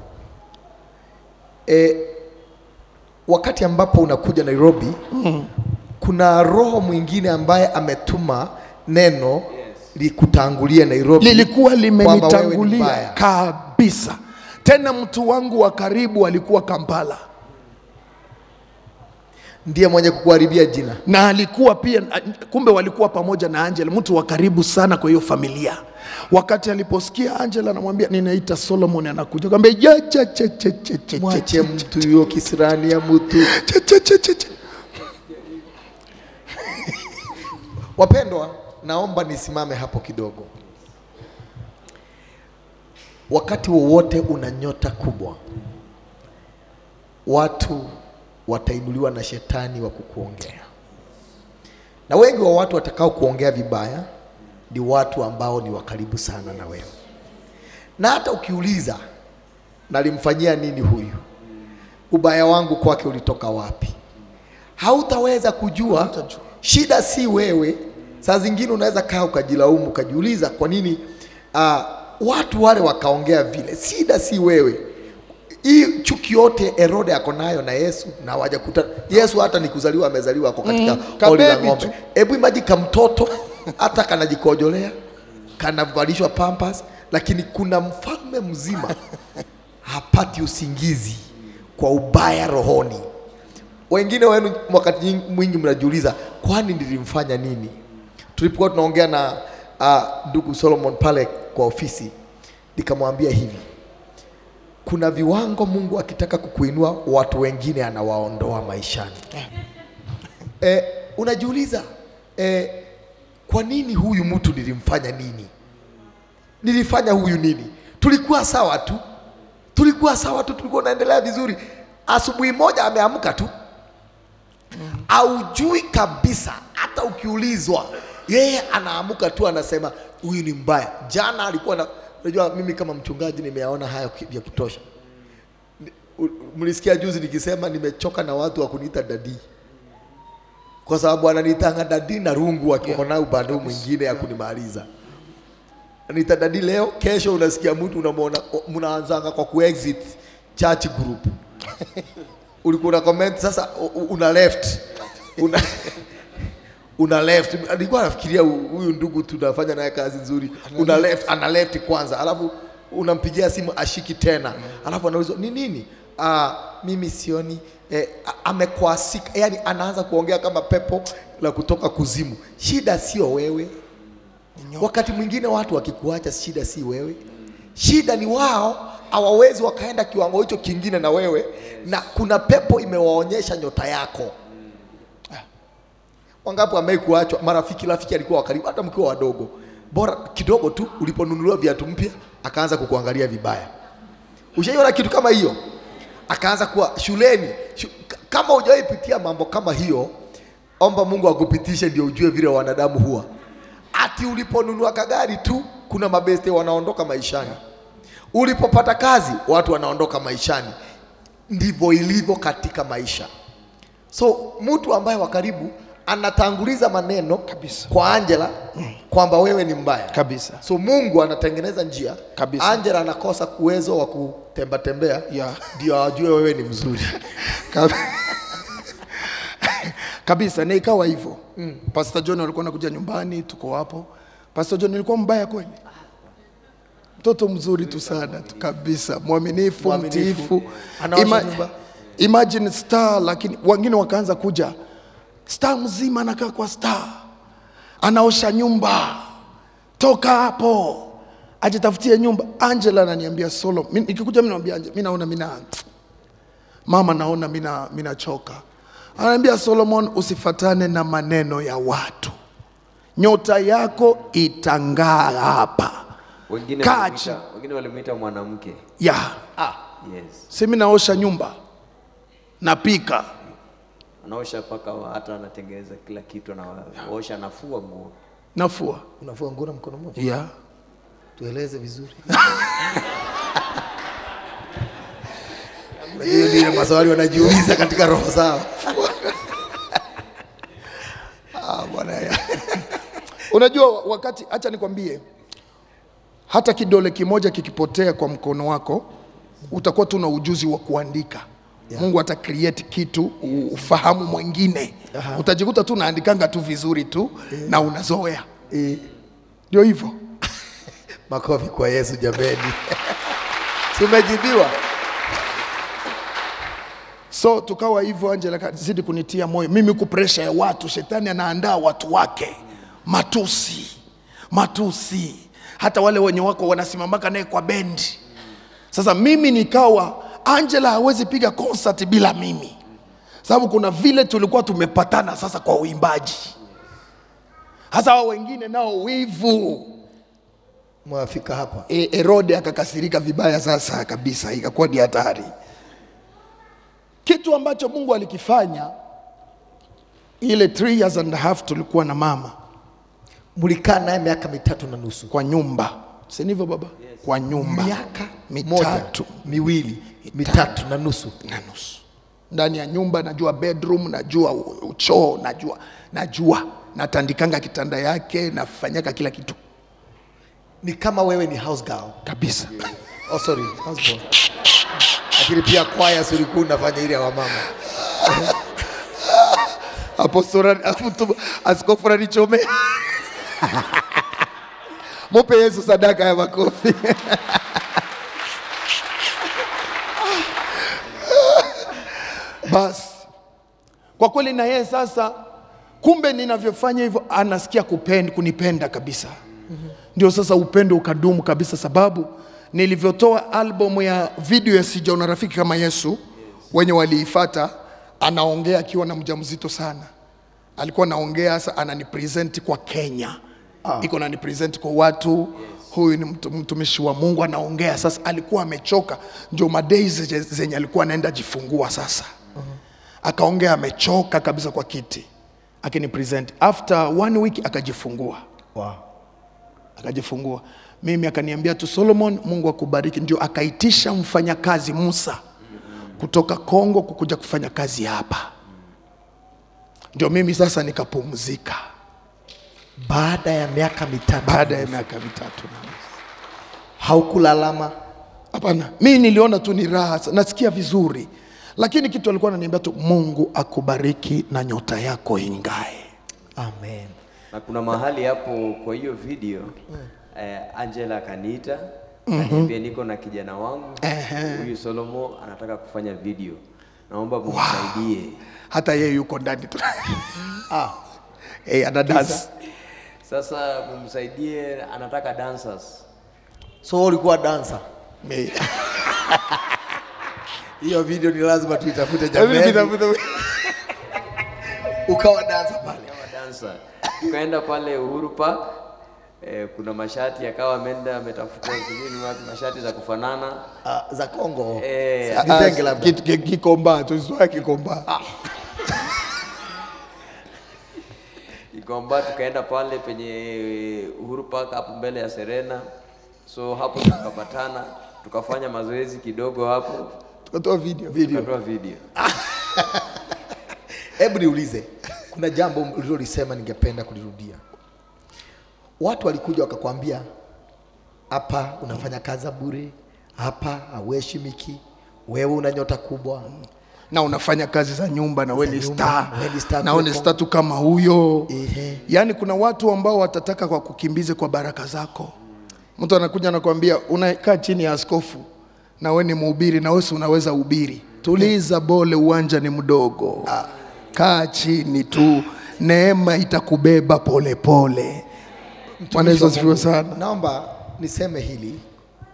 e, wakati ambapo unakuja nairobi mm. kuna roho mwingine ambaye ametuma neno likutangulie nairobi Lilikuwa limenitangulia kabisa. Tena mtu wangu wa karibu alikuwa Kampala ndiye mwenye kukuharibia jina na alikuwa pia kumbe walikuwa pamoja na Angela, mtu wa karibu sana kwa hiyo familia. Wakati aliposikia Angela anamwambia ninaita Solomon anakuja, akamwambia "Ya, cha, cha, cha, cha, cha, mwache cha, mtu huyo kisirani ya mtu cha, cha, cha, cha, cha." Wapendwa, naomba nisimame hapo kidogo. Wakati wowote una nyota kubwa, watu watainuliwa na shetani wa kukuongea, na wengi wa watu watakao kuongea vibaya ni watu ambao ni wakaribu sana na wewe, na hata ukiuliza nalimfanyia nini huyu, ubaya wangu kwake ulitoka wapi, hautaweza kujua. Shida si wewe. Saa zingine unaweza kaa ukajilaumu, ukajiuliza kwa nini uh, watu wale wakaongea vile. Shida si wewe. Hii chuki yote Herode ako nayo na Yesu na wajakuta Yesu hata ni kuzaliwa amezaliwa ako katika Mm, holi la ng'ombe. Hebu imagine kamtoto hata kanajikojolea kanavalishwa pampas, lakini kuna mfalme mzima hapati usingizi kwa ubaya rohoni. wengine wenu wakati mwingi mnajiuliza kwani nilimfanya nini tulipokuwa tunaongea na uh, ndugu solomon pale kwa ofisi nikamwambia hivi kuna viwango mungu akitaka kukuinua watu wengine anawaondoa maishani. Eh, unajiuliza eh, kwa nini huyu mtu nilimfanya nini? Nilifanya huyu nini? Tulikuwa sawa tu. Tulikuwa sawa tu tulikuwa naendelea vizuri. Asubuhi moja ameamka tu. Aujui kabisa hata ukiulizwa yeye anaamka tu anasema huyu ni mbaya. Jana alikuwa na unajua mimi kama mchungaji nimeyaona haya vya kutosha. Mlisikia juzi nikisema nimechoka na watu wa kuniita dadii kwa sababu ananiitanga dadi na rungu akiona upande mwingine ya kunimaliza. Anita dadi leo, kesho unasikia mtu unamwona, mnaanzanga kwa kuexit church group. Ulikuwa una comment sasa una left. Una, una left. Alikuwa anafikiria huyu ndugu tunafanya naye kazi nzuri. Una left ana left kwanza. Alafu unampigia simu ashiki tena. Alafu anaulizwa ni nini? Ah, mimi sioni. Eh, amekwasika. Yani anaanza kuongea kama pepo la kutoka kuzimu. Shida sio wewe. Wakati mwingine watu wakikuacha shida si wewe. Shida ni wao hawawezi wakaenda kiwango hicho kingine na wewe. Na kuna pepo imewaonyesha nyota yako wangapi wamei kuachwa? Marafiki rafiki alikuwa wa karibu hata mkiwa wadogo. Bora kidogo tu uliponunuliwa viatu mpya akaanza kukuangalia vibaya. Ushaiona kitu kama hiyo? Akaanza kuwa shuleni. Shu, kama hujawahi pitia mambo kama hiyo omba mungu akupitishe ndio ujue vile wanadamu huwa. Ati uliponunua kagari tu kuna mabeste wanaondoka maishani. Ulipopata kazi watu wanaondoka maishani. Ndivyo ilivyo katika maisha. So mtu ambaye wa karibu anatanguliza maneno Kabisa. kwa Angela kwamba wewe ni mbaya Kabisa. so Mungu anatengeneza njia Kabisa. Angela anakosa uwezo wa kutembea tembea Yeah. ndio ajue wewe ni mzuri Kab- kabisa na ikawa hivyo mm. Pastor John alikuwa anakuja nyumbani, tuko hapo. Pastor John alikuwa mbaya kweli, mtoto mzuri tu sana tu kabisa, mwaminifu, mtiifu. Anaosha imagine star, lakini wengine wakaanza kuja, star mzima anakaa kwa sta anaosha nyumba, toka hapo ajitafutie nyumba. Angela ananiambia solo, nikikuja mimi naambia Angela, mimi naona mina mama naona mina minachoka anaambia solomon usifatane na maneno ya watu. Nyota yako itang'aa hapa. Wengine chini. wengine walimuita mwanamke. Ya. Yes. Simi naosha nyumba napika anaosha paka hata anatengeneza kila kitu anaosha anafua nguo. Nafua. Unafua nguo na mkono mmoja? Yeah. tueleze vizuri. Hiyo ndio maswali wanajiuliza katika roho zao. Ah, bwana unajua wakati hacha nikwambie hata kidole kimoja kikipotea kwa mkono wako utakuwa tu na ujuzi wa kuandika Yeah. mungu ata create kitu ufahamu mwingine. Aha. utajikuta tu unaandikanga tu vizuri tu na unazoea. Ndio ndio hivyo. Makofi kwa yesu jameni. Tumejibiwa. so tukawa hivyo angela kazidi kunitia moyo. Mimi huku presha ya watu shetani anaandaa watu wake. Matusi. Matusi. Hata wale wenye wako wanasimamaka naye kwa bendi. Sasa mimi nikawa angela hawezi piga concert bila mimi. Sababu kuna vile tulikuwa tumepatana sasa kwa uimbaji. Hasa wao wengine nao wivu. Mwafika hapa. E, Herode akakasirika vibaya sasa kabisa, ikakuwa ni hatari. Kitu ambacho Mungu alikifanya ile three years and a half tulikuwa na mama. Mlikaa naye miaka mitatu na nusu. Kwa nyumba, si ndivyo baba? Kwa nyumba. Miaka mitatu miwili mitatu. na nusu. Na nusu. Ndani ya nyumba, najua bedroom, najua uchoo, najua najua. Natandikanga kitanda yake, nafanyaka kila kitu. Ni kama wewe ni house girl. Kabisa. oh, sorry house boy lakini pia kwaya si ulikuwa unafanya ile ya wamama. Hapo. Sura askofu ananichomea. Mupe Yesu sadaka ya makofi. Basi kwa kweli na yeye sasa kumbe ninavyofanya hivyo anasikia kupenda, kunipenda kabisa. Ndio sasa upendo ukadumu kabisa sababu nilivyotoa albamu ya video ya sijaona rafiki kama yesu wenye waliifata anaongea akiwa na mjamzito sana. Alikuwa anaongea sasa ananipresent kwa kenya ah. iko na nipresent kwa watu. Huyu ni mtu- mtumishi wa mungu anaongea. Sasa alikuwa amechoka. Ndio madei zenye zenye alikuwa anaenda jifungua sasa. Akaongea amechoka kabisa kwa kiti. Akini present. After one week akajifungua. Wow. akajifungua. Mimi akaniambia tu solomon mungu akubariki. Ndio akaitisha mfanyakazi musa kutoka kongo kukuja kufanya kazi hapa. Ndio mimi sasa nikapumzika baada ya miaka mitatu. Baada ya miaka mitatu. Haukulalama? Hapana. Mi niliona tu ni raha nasikia vizuri. Lakini kitu alikuwa ananiambia tu mungu akubariki na nyota yako ingae. Amen. Na kuna mahali hapo kwa hiyo video eh, Angela akaniita -hmm. niko na kijana wangu. Huyu Solomo anataka kufanya video, naomba mumsaidie. hata yeye yuko ndani tu. Ah. hey, ana dance Sasa mumsaidie, anataka dancers. so ulikuwa dancer? Me- hiyo video ni lazima tuitafute jamani ukawa dancer pale. Ukawa dancer. Tukaenda pale Uhuru Park. Eh, kuna mashati akawa ameenda ametafuta zingine wapi mashati za kufanana. Uh, za Kongo Eh, kitenge labda. Kit- ki- kikomba tuzoea kikomba Ikomba tukaenda pale penye Uhuru Park hapo mbele ya Serena, so hapo tukapatana tukafanya mazoezi kidogo hapo, tukatoa video. Video. tukatoa video. hebu niulize kuna jambo ulilolisema ningependa kulirudia? Watu walikuja wakakwambia hapa unafanya kazi bure hapa hauheshimiki wewe una nyota kubwa na unafanya kazi za nyumba na wewe ni star. na wewe ni star tu kama huyo. Ehe. yaani kuna watu ambao watataka kwa kukimbize kwa baraka zako. Mtu anakuja anakuambia unakaa chini ya askofu na wewe ni mhubiri na wewe unaweza ubiri. Tuliza bole uwanja ni mdogo. Kaa chini tu neema itakubeba polepole bwana yesu asifiwe sana. naomba niseme hili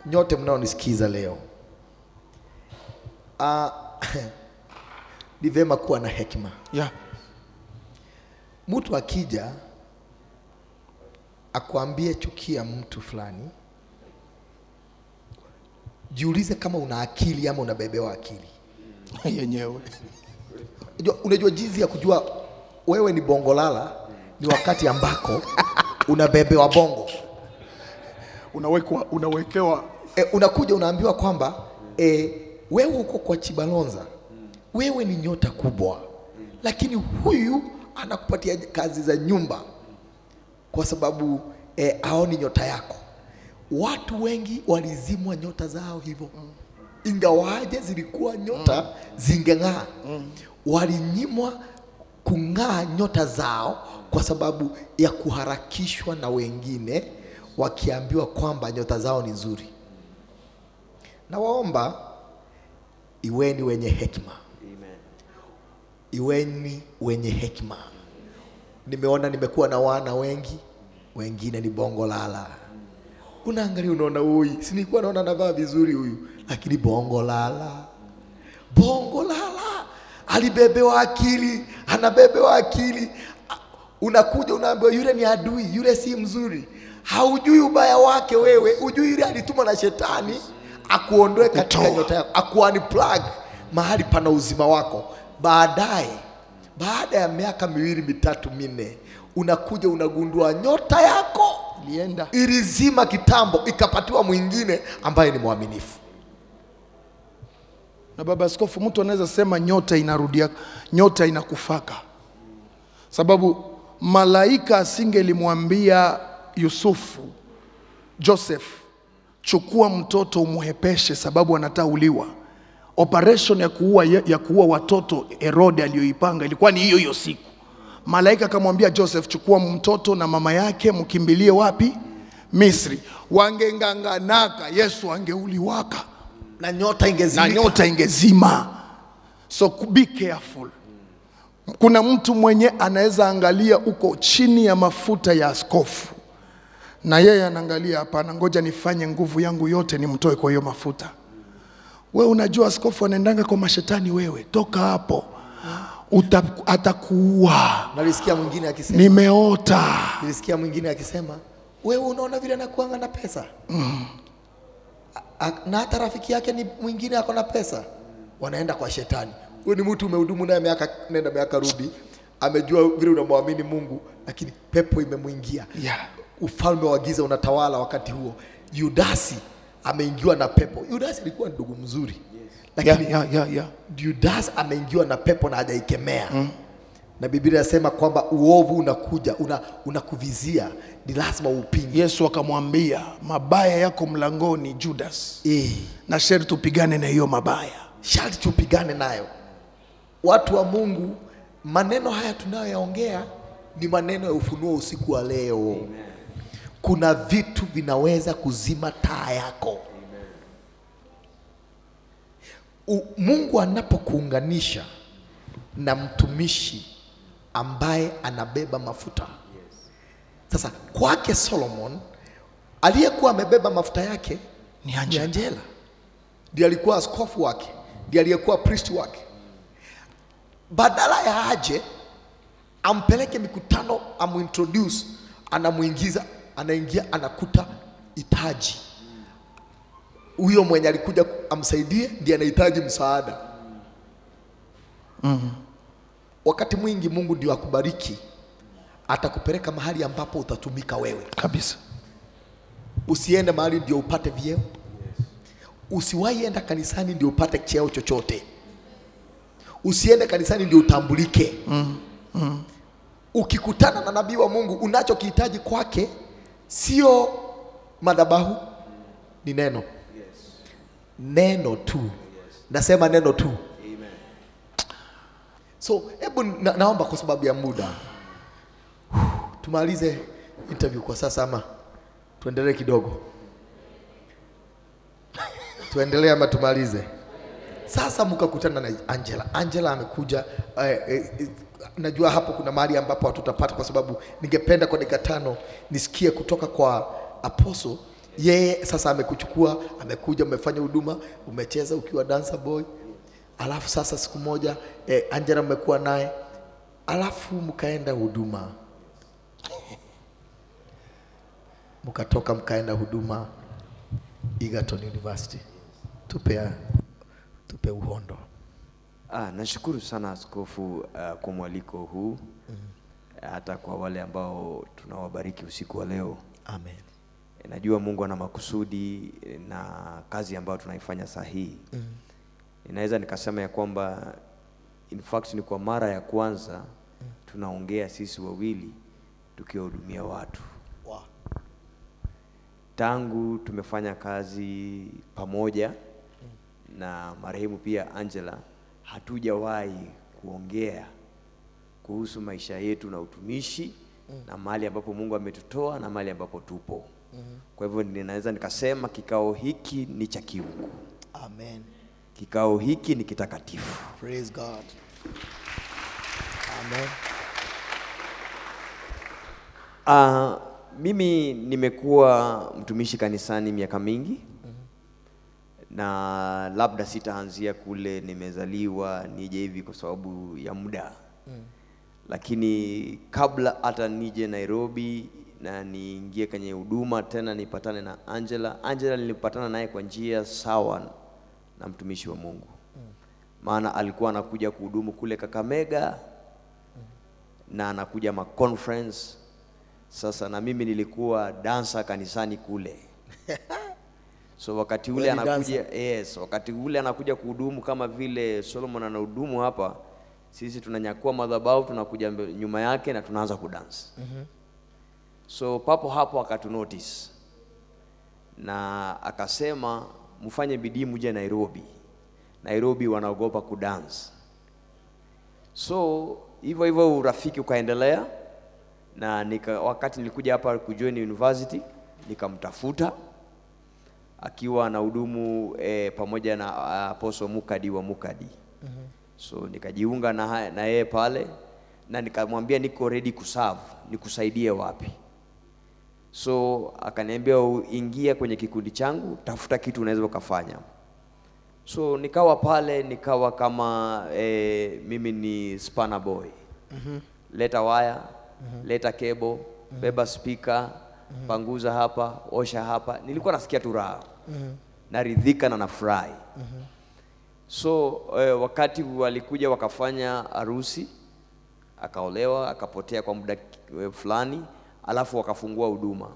nyote mnaonisikiza leo. Ah, ni vema kuwa na hekima. Yeah. mtu akija akwambie chukia mtu fulani. Jiulize kama una akili ama unabebewa akili. Yenyewe. Unajua, jinsi ya kujua wewe ni bongo lala ni wakati ambako unabebewa bongo. Unawekwa unawekewa. E, unakuja unaambiwa kwamba e, wewe uko kwa Chibalonza, wewe ni nyota kubwa, lakini huyu anakupatia kazi za nyumba kwa sababu e, aoni nyota yako. Watu wengi walizimwa nyota zao hivyo, ingawaje zilikuwa nyota zingeng'aa, walinyimwa kung'aa nyota zao kwa sababu ya kuharakishwa na wengine, wakiambiwa kwamba nyota zao ni nzuri. Nawaomba iweni wenye hekima. Iweni wenye hekima. Nimeona nimekuwa na wana wengi, wengine ni bongo lala. Unaangalia unaona, huyu si nilikuwa naona anavaa vizuri huyu, lakini bongo lala, bongo lala, alibebewa akili, anabebewa akili. Unakuja unaambiwa yule ni adui, yule si mzuri, haujui ubaya wake wewe, ujui yule alitumwa na shetani akuondoe katika nyota yako, akuunplug mahali pana uzima wako. Baadaye, baada ya miaka miwili mitatu minne, unakuja unagundua nyota yako ilienda. ilizima kitambo, ikapatiwa mwingine ambaye ni mwaminifu. na baba askofu mtu anaweza sema nyota inarudia nyota inakufaka. Sababu malaika asingelimwambia yusufu joseph chukua mtoto umhepeshe sababu anatauliwa operation ya kuua, ya kuua watoto herode aliyoipanga ilikuwa ni hiyo hiyo siku. Malaika akamwambia joseph chukua mtoto na mama yake mkimbilie wapi? Misri. Wangeng'ang'anaka yesu angeuliwaka. Na nyota ingezima, na nyota ingezima. So be careful. Kuna mtu mwenye anaweza angalia uko chini ya mafuta ya askofu na yeye anaangalia hapana ngoja nifanye nguvu yangu yote nimtoe kwa hiyo mafuta we unajua askofu anaendanga kwa mashetani wewe. Toka hapo. Uta, atakuua. Nalisikia mwingine akisema. Nimeota. Nilisikia mwingine akisema wewe unaona vile nakuanga na pesa? Mm. A, na hata rafiki yake ni mwingine ako na pesa. Wanaenda kwa shetani. Huyu ni mtu umehudumu naye miaka nenda miaka rudi. Amejua vile unamwamini mungu lakini pepo imemwingia. Yeah. ufalme wa giza unatawala wakati huo. Yudasi ameingiwa na pepo Yudas alikuwa ndugu mzuri lakini yeah, yeah, yeah, yeah. Judas ameingiwa na pepo na hajaikemea mm. na Biblia inasema kwamba uovu unakuja una, unakuvizia ni lazima upinge yesu akamwambia mabaya yako mlangoni judas e. na sheri tupigane na hiyo mabaya sharti tupigane nayo. Watu wa Mungu, maneno haya tunayoyaongea ni maneno ya ufunuo usiku wa leo. Kuna vitu vinaweza kuzima taa yako. U, Mungu anapokuunganisha na mtumishi ambaye anabeba mafuta. Sasa kwake Solomon aliyekuwa amebeba mafuta yake Ni Angela. Angela. Ndiye alikuwa askofu wake, ndiye aliyekuwa priest wake. Badala ya aje ampeleke mikutano, amuintroduce, anamuingiza, anaingia, anakuta hitaji huyo mwenye alikuja amsaidie ndiye anahitaji msaada. mm. Wakati mwingi Mungu ndio akubariki, atakupeleka mahali ambapo utatumika wewe. kabisa Usiende mahali ndio upate vyeo. Usiwahi enda kanisani ndio upate cheo chochote. Usiende kanisani ndio utambulike. Ukikutana na nabii wa Mungu, unachokihitaji kwake sio madhabahu, ni neno. Neno tu. Nasema neno tu. So hebu na, naomba kwa sababu ya muda tumalize interview kwa sasa ama tuendelee kidogo? Tuendelee ama tumalize? Sasa mkakutana na Angela. Angela amekuja eh, eh, eh, najua hapo kuna mahali ambapo hatutapata kwa sababu ningependa kwa dakika tano nisikie kutoka kwa apostle. Yeye sasa amekuchukua, amekuja, umefanya huduma, umecheza ukiwa dancer boy, alafu sasa siku moja eh, Angela mmekuwa naye, alafu mkaenda huduma mkatoka mkaenda huduma Egerton University. Tupe, tupe uhondo. Ah, nashukuru sana askofu uh, kwa mwaliko huu mm. hata kwa wale ambao tunawabariki usiku wa leo. Amen. E, Najua Mungu ana makusudi e, na kazi ambayo tunaifanya saa hii. Inaweza nikasema ya kwamba in fact ni kwa mara ya kwanza mm. tunaongea sisi wawili tukiwahudumia watu. Wow. Tangu tumefanya kazi pamoja na marehemu pia Angela, hatujawahi kuongea kuhusu maisha yetu na utumishi mm. na mahali ambapo Mungu ametutoa na mahali ambapo tupo. mm -hmm. Kwa hivyo ninaweza nikasema kikao hiki ni cha kiungu, Amen. kikao hiki ni kitakatifu. Praise God. Amen. Uh, mimi nimekuwa mtumishi kanisani miaka mingi na labda sitaanzia kule nimezaliwa nije hivi kwa sababu ya muda mm. lakini kabla hata nije Nairobi na niingie kwenye huduma tena nipatane na Angela. Angela nilipatana naye kwa njia sawa na mtumishi wa Mungu, maana alikuwa anakuja kuhudumu kule Kakamega na anakuja ma conference. Sasa na mimi nilikuwa dansa kanisani kule so wakati ule anakuja yes, wakati ule anakuja kuhudumu kama vile Solomon anahudumu hapa, sisi tunanyakua madhabahu, tunakuja nyuma yake na tunaanza kudansi. So papo hapo akatu notice. Na akasema mfanye bidii muje Nairobi. Nairobi wanaogopa kudance. So hivyo hivyo urafiki ukaendelea na nika, wakati nilikuja hapa kujoin university nikamtafuta akiwa anahudumu eh, pamoja na Apostle Mukadi wa Mukadi. mm -hmm. so nikajiunga na na yeye pale na nikamwambia niko ready kuserve nikusaidie wapi so akaniambia ingia kwenye kikundi changu tafuta kitu unaweza ukafanya so nikawa pale nikawa kama eh, mimi ni spanner boy mm-hmm. leta waya mm-hmm. leta cable, mm-hmm. beba spika mm-hmm. panguza hapa osha hapa nilikuwa nasikia tu raha mm-hmm. naridhika na nafurahi mm-hmm. so eh, wakati walikuja wakafanya harusi akaolewa akapotea kwa muda eh, fulani alafu wakafungua huduma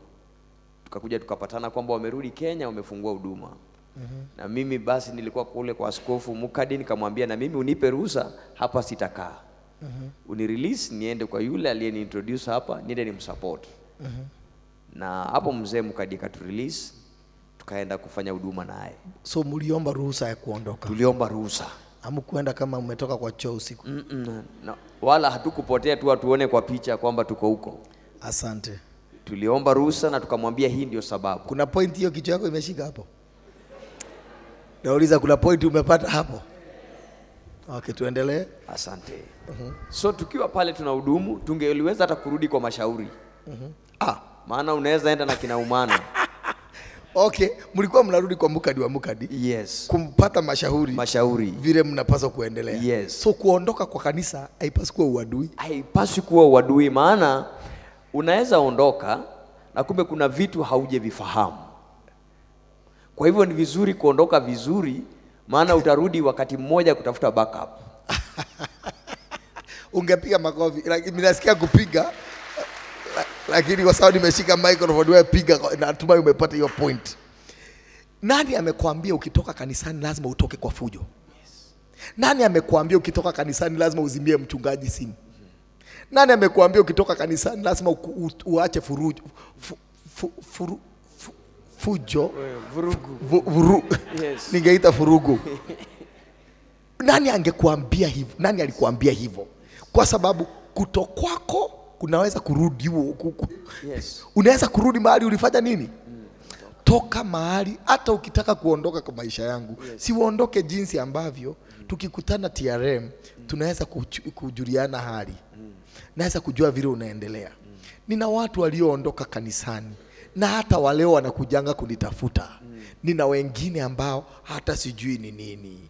tukakuja tukapatana kwamba wamerudi Kenya wamefungua huduma mm-hmm. na mimi basi nilikuwa kule kwa askofu Mukadi nikamwambia na mimi unipe ruhusa hapa sitakaa mm-hmm. unirelease niende kwa yule aliyeniintroduce hapa niende nimsupport mm-hmm. Na hapo mzee Mukadi akaturelease tukaenda kufanya huduma naye so mliomba ruhusa ya kuondoka? Tuliomba ruhusa. Amkuenda kama umetoka kwa choo usiku? Mm-mm. no. wala hatukupotea tu atuone kwa picha kwamba tuko huko. Asante. Tuliomba ruhusa na tukamwambia hii ndio sababu. Kuna point hiyo kichwa yako imeshika hapo? Nauliza kuna point umepata hapo? Okay tuendelee. Asante. So tukiwa pale tuna hudumu tungeliweza hata kurudi kwa mashauri. Ah, maana unaweza enda na kinaumana okay mlikuwa mnarudi kwa mukadi wa mukadi. Yes. Kumpata mashauri. Mashauri. Vile mnapaswa kuendelea. Yes. so kuondoka kwa kanisa haipaswi kuwa uadui. Haipaswi kuwa uadui maana unaweza ondoka na kumbe kuna vitu haujavifahamu. Kwa hivyo ni vizuri kuondoka vizuri maana utarudi wakati mmoja kutafuta backup. Ungepiga makofi like, nasikia kupiga lakini kwa sababu nimeshika microphone wewe piga natumai umepata hiyo point. Nani amekwambia ukitoka kanisani lazima utoke kwa fujo? Nani amekwambia ukitoka kanisani lazima uzimie mchungaji simu? Nani amekwambia ukitoka kanisani lazima u, u- uache furujo fu, fu, furu, fu, fujo? Vurugu. Vu, vuru, Yes. ningeita furugu. Nani angekuambia hivyo nani alikuambia hivyo? Kwa sababu kutokwako kunaweza kurudi huo ku- yes unaweza kurudi mahali ulifanya nini mm. toka mahali hata ukitaka kuondoka kwa maisha yangu si uondoke jinsi ambavyo mm. tukikutana trm mm. tunaweza kujuliana hali mm. naweza kujua vile unaendelea mm. nina watu walioondoka kanisani na hata waleo wanakujanga kunitafuta mm. nina wengine ambao hata sijui ni nini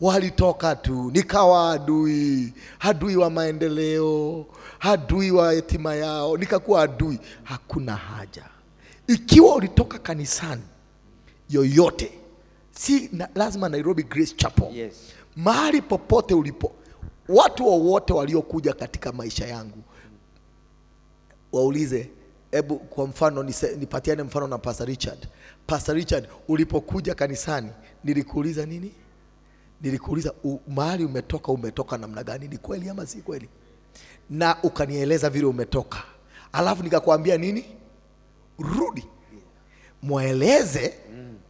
walitoka tu nikawa adui. Adui wa maendeleo adui wa hatima yao nikakuwa adui. Hakuna haja. Ikiwa ulitoka kanisani yoyote si na, lazima nairobi grace chapel. Yes. mahali popote ulipo watu wowote waliokuja katika maisha yangu waulize hebu kwa mfano nise- nipatiane mfano na pastor richard. Pastor richard ulipokuja kanisani nilikuuliza nini nilikuuliza mahali umetoka umetoka namna gani? Ni kweli ama si kweli? Na ukanieleza vile umetoka. Alafu nikakwambia nini? Rudi. Mweleze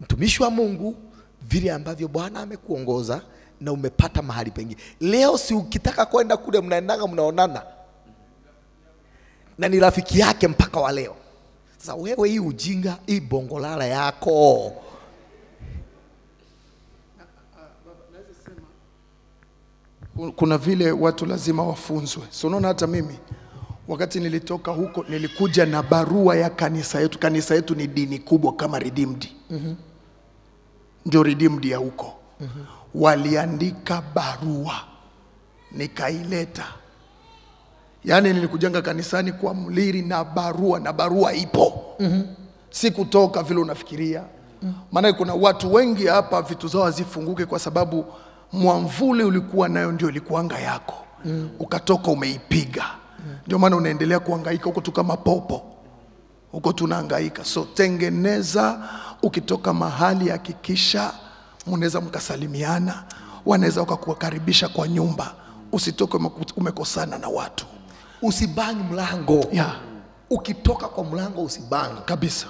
mtumishi wa mungu vile ambavyo bwana amekuongoza na umepata mahali pengine. Leo si ukitaka kwenda kule mnaendanga mnaonana? Na ni rafiki yake mpaka wa leo. Sasa wewe hii ujinga hii bongolala yako kuna vile watu lazima wafunzwe. So unaona hata mimi wakati nilitoka huko nilikuja na barua ya kanisa yetu. Kanisa yetu ni dini kubwa kama Redeemed. Mm-hmm. Ndio Redeemed ya huko. Mm-hmm. Waliandika barua nikaileta. Yaani nilikujenga kanisani kwa mliri na barua na barua ipo. Mm-hmm. Sikutoka vile unafikiria. Maana kuna watu wengi hapa vitu zao hazifunguke kwa sababu mwamvuli ulikuwa nayo ndio ilikuanga yako. Mm. ukatoka umeipiga. Ndio maana unaendelea kuangaika huko tu kama popo. Huko tunaangaika so tengeneza ukitoka mahali hakikisha mnaweza mkasalimiana. Wanaweza wakakukaribisha kwa nyumba. Usitoke umekosana na watu. Usibangi mlango. Yeah, ukitoka kwa mlango usibangi. Kabisa.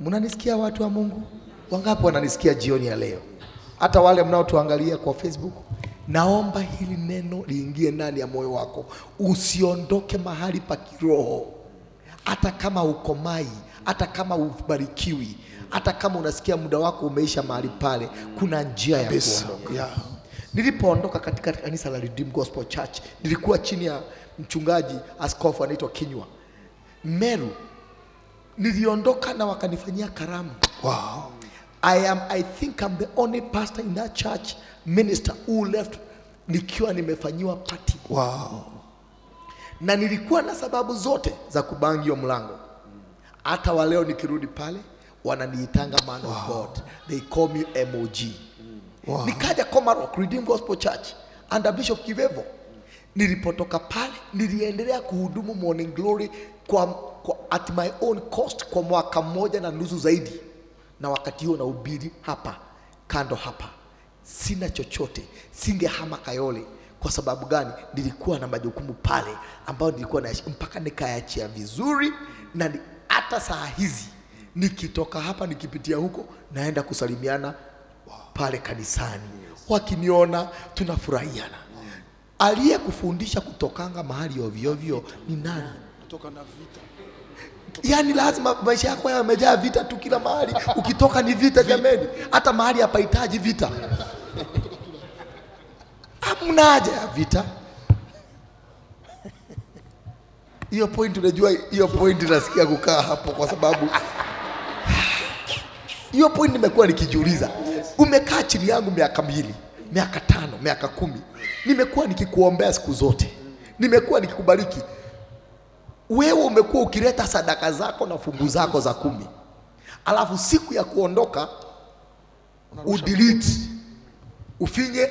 Mnanisikia watu wa mungu? Wangapi wananisikia jioni ya leo hata wale mnaotuangalia kwa facebook naomba hili neno liingie ndani ya moyo wako usiondoke mahali pa kiroho hata kama ukomai hata kama ubarikiwi hata kama unasikia muda wako umeisha mahali pale kuna njia ya kuondoka yeah. Nilipoondoka katika kanisa la Redeemed Gospel Church, nilikuwa chini ya mchungaji askofu anaitwa Kinywa Meru. Niliondoka na wakanifanyia karamu. Wow. I am I think I'm the only pastor in that church minister who left nikiwa nimefanyiwa party Wow. na nilikuwa na sababu zote za kubangi hiyo mlango. Hata wa leo nikirudi pale wananiitanga man of God, they call me MOG. Wow. Nikaja Komarok Redeemed Gospel Church under Bishop Kivevo. Nilipotoka pale niliendelea kuhudumu Morning Glory kwa, kwa at my own cost kwa mwaka mmoja na nusu zaidi, na wakati huo nahubiri hapa kando hapa, sina chochote, singehama Kayole. Kwa sababu gani? Nilikuwa na majukumu pale ambayo nilikuwa na mpaka nikaachia vizuri, na hata saa hizi nikitoka hapa nikipitia huko naenda kusalimiana pale kanisani, wakiniona tunafurahiana. Aliyekufundisha kutokanga mahali ovyo ovyo ni nani? Kutoka na vita. Yaani lazima maisha yako yamejaa vita tu kila mahali, ukitoka ni vita jameni, hata mahali hapahitaji vita. Hamna haja ya vita. Hiyo point unajua, hiyo point nasikia kukaa hapo kwa sababu hiyo point nimekuwa nikijiuliza. Umekaa chini yangu miaka mbili, miaka tano, miaka kumi, nimekuwa nikikuombea siku zote, nimekuwa nikikubariki wewe umekuwa ukileta sadaka zako na fungu zako za kumi, alafu siku ya kuondoka udelete, ufinye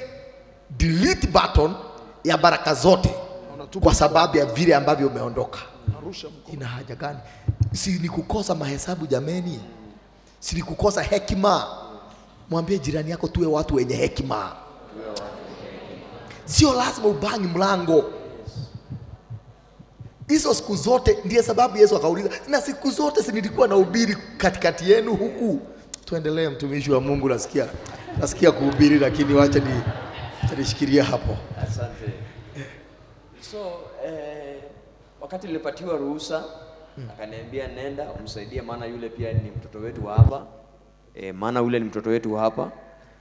delete button ya baraka zote kwa sababu ya vile ambavyo umeondoka. Ina haja gani? Si ni kukosa mahesabu jameni? Si ni kukosa hekima? Mwambie jirani yako tuwe watu wenye hekima. Sio lazima ubangi mlango hizo siku zote. Ndiye sababu Yesu akauliza, na siku zote si nilikuwa nahubiri katikati yenu huku? Tuendelee, mtumishi wa Mungu. Nasikia nasikia kuhubiri, lakini wacha ni nishikilia hapo. Asante. So eh, wakati nilipatiwa ruhusa hmm, akaniambia nenda umsaidie, maana yule pia ni mtoto wetu wa hapa eh, maana yule ni mtoto wetu wa hapa,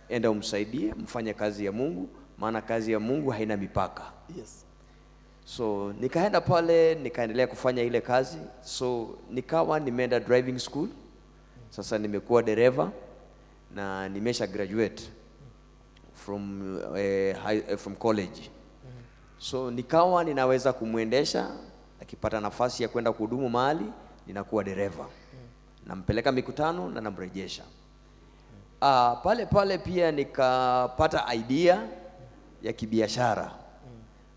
enda umsaidie, mfanye kazi ya Mungu, maana kazi ya Mungu haina mipaka. Yes. So nikaenda pale nikaendelea kufanya ile kazi, so nikawa nimeenda driving school. Sasa nimekuwa dereva na nimesha graduate from, eh, high, eh, from college. So nikawa ninaweza kumwendesha, akipata nafasi ya kwenda kuhudumu mahali, ninakuwa dereva, nampeleka mikutano na namrejesha. Ah, pale pale pia nikapata idea ya kibiashara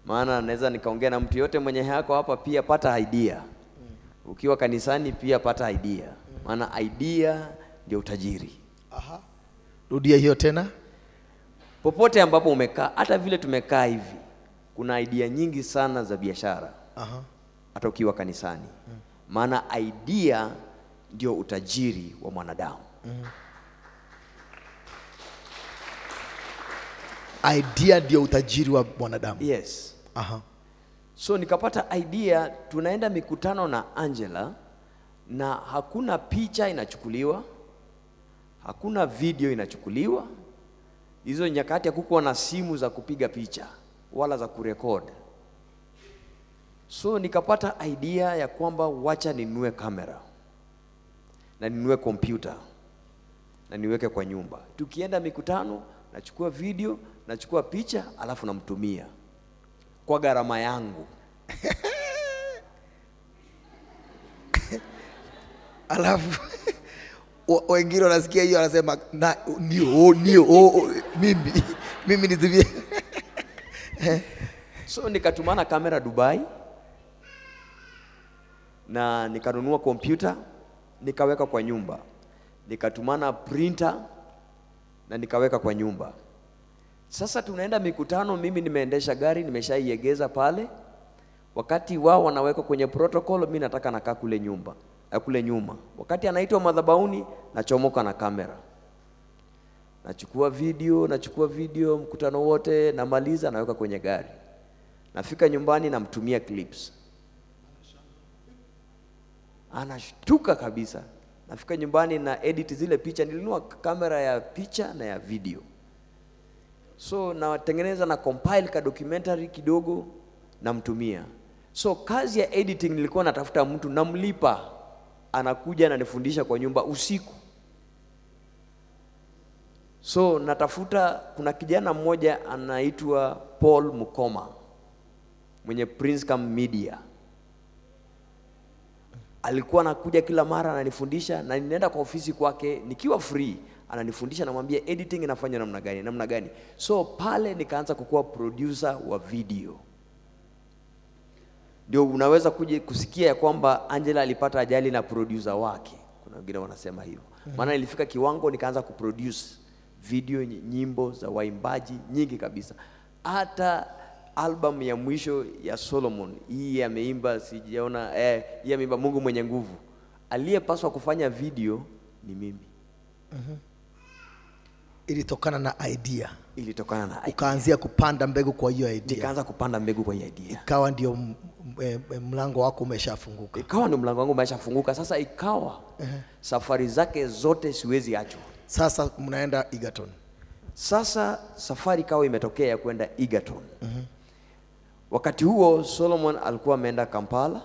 maana naweza nikaongea na mtu yote mwenye yako hapa pia pata idea. Ukiwa kanisani pia pata idea, maana idea ndio utajiri. Aha. Rudia hiyo tena. Popote ambapo umekaa, hata vile tumekaa hivi, kuna idea nyingi sana za biashara, Aha. hata ukiwa kanisani, maana idea ndio utajiri wa mwanadamu. Idea ndio utajiri wa mwanadamu. Yes. Aha. So nikapata idea, tunaenda mikutano na Angela na hakuna picha inachukuliwa, hakuna video inachukuliwa. Hizo nyakati hakukuwa na simu za kupiga picha wala za kurekod. So nikapata idea ya kwamba wacha ninunue kamera na ninunue kompyuta na niweke kwa nyumba. Tukienda mikutano, nachukua video, nachukua picha, alafu namtumia kwa gharama yangu. Alafu wengine wanasikia hiyo anasema na ndio oh, ndio oh, oh, mimi mimi nitumie So nikatumana kamera Dubai na nikanunua kompyuta nikaweka kwa nyumba, nikatumana printer na nikaweka kwa nyumba. Sasa tunaenda mikutano, mimi nimeendesha gari, nimeshaiegeza pale. Wakati wao wanaweka kwenye protocol, mimi nataka nakaa kule nyumba eh, kule nyuma. Wakati anaitwa madhabauni, nachomoka na kamera nachukua video, nachukua video mkutano wote, namaliza, naweka kwenye gari, nafika nyumbani, namtumia clips, anashtuka kabisa. Nafika nyumbani na edit zile picha, nilinua kamera ya picha na ya video. So natengeneza na compile ka documentary kidogo namtumia. So kazi ya editing nilikuwa natafuta mtu namlipa anakuja ananifundisha kwa nyumba usiku. So natafuta kuna kijana mmoja anaitwa paul mukoma mwenye princecam media. Alikuwa anakuja kila mara ananifundisha na ninaenda kwa ofisi kwake nikiwa free ananifundisha namwambia editing inafanywa namna gani namna gani? So pale nikaanza kukuwa producer wa video. Ndio unaweza kuja kusikia ya kwamba Angela alipata ajali na producer wake. Kuna wengine wanasema hivyo, maana ilifika kiwango nikaanza kuproduce video nyimbo za waimbaji nyingi kabisa, hata album ya mwisho ya Solomon hii ameimba, sijaona eh, hii ameimba Mungu mwenye nguvu. Aliyepaswa kufanya video ni mimi, ilitokana na idea ilitokana na ukaanzia kupanda mbegu kwa hiyo idea nikaanza kupanda mbegu kwa hiyo idea. ikawa ndio m- mlango wako umeshafunguka ikawa ndio mlango wangu umeshafunguka sasa ikawa uh -huh. safari zake zote siwezi achwa sasa mnaenda Egerton sasa safari ikawa imetokea ya kwenda Egerton uh -huh. wakati huo Solomon alikuwa ameenda Kampala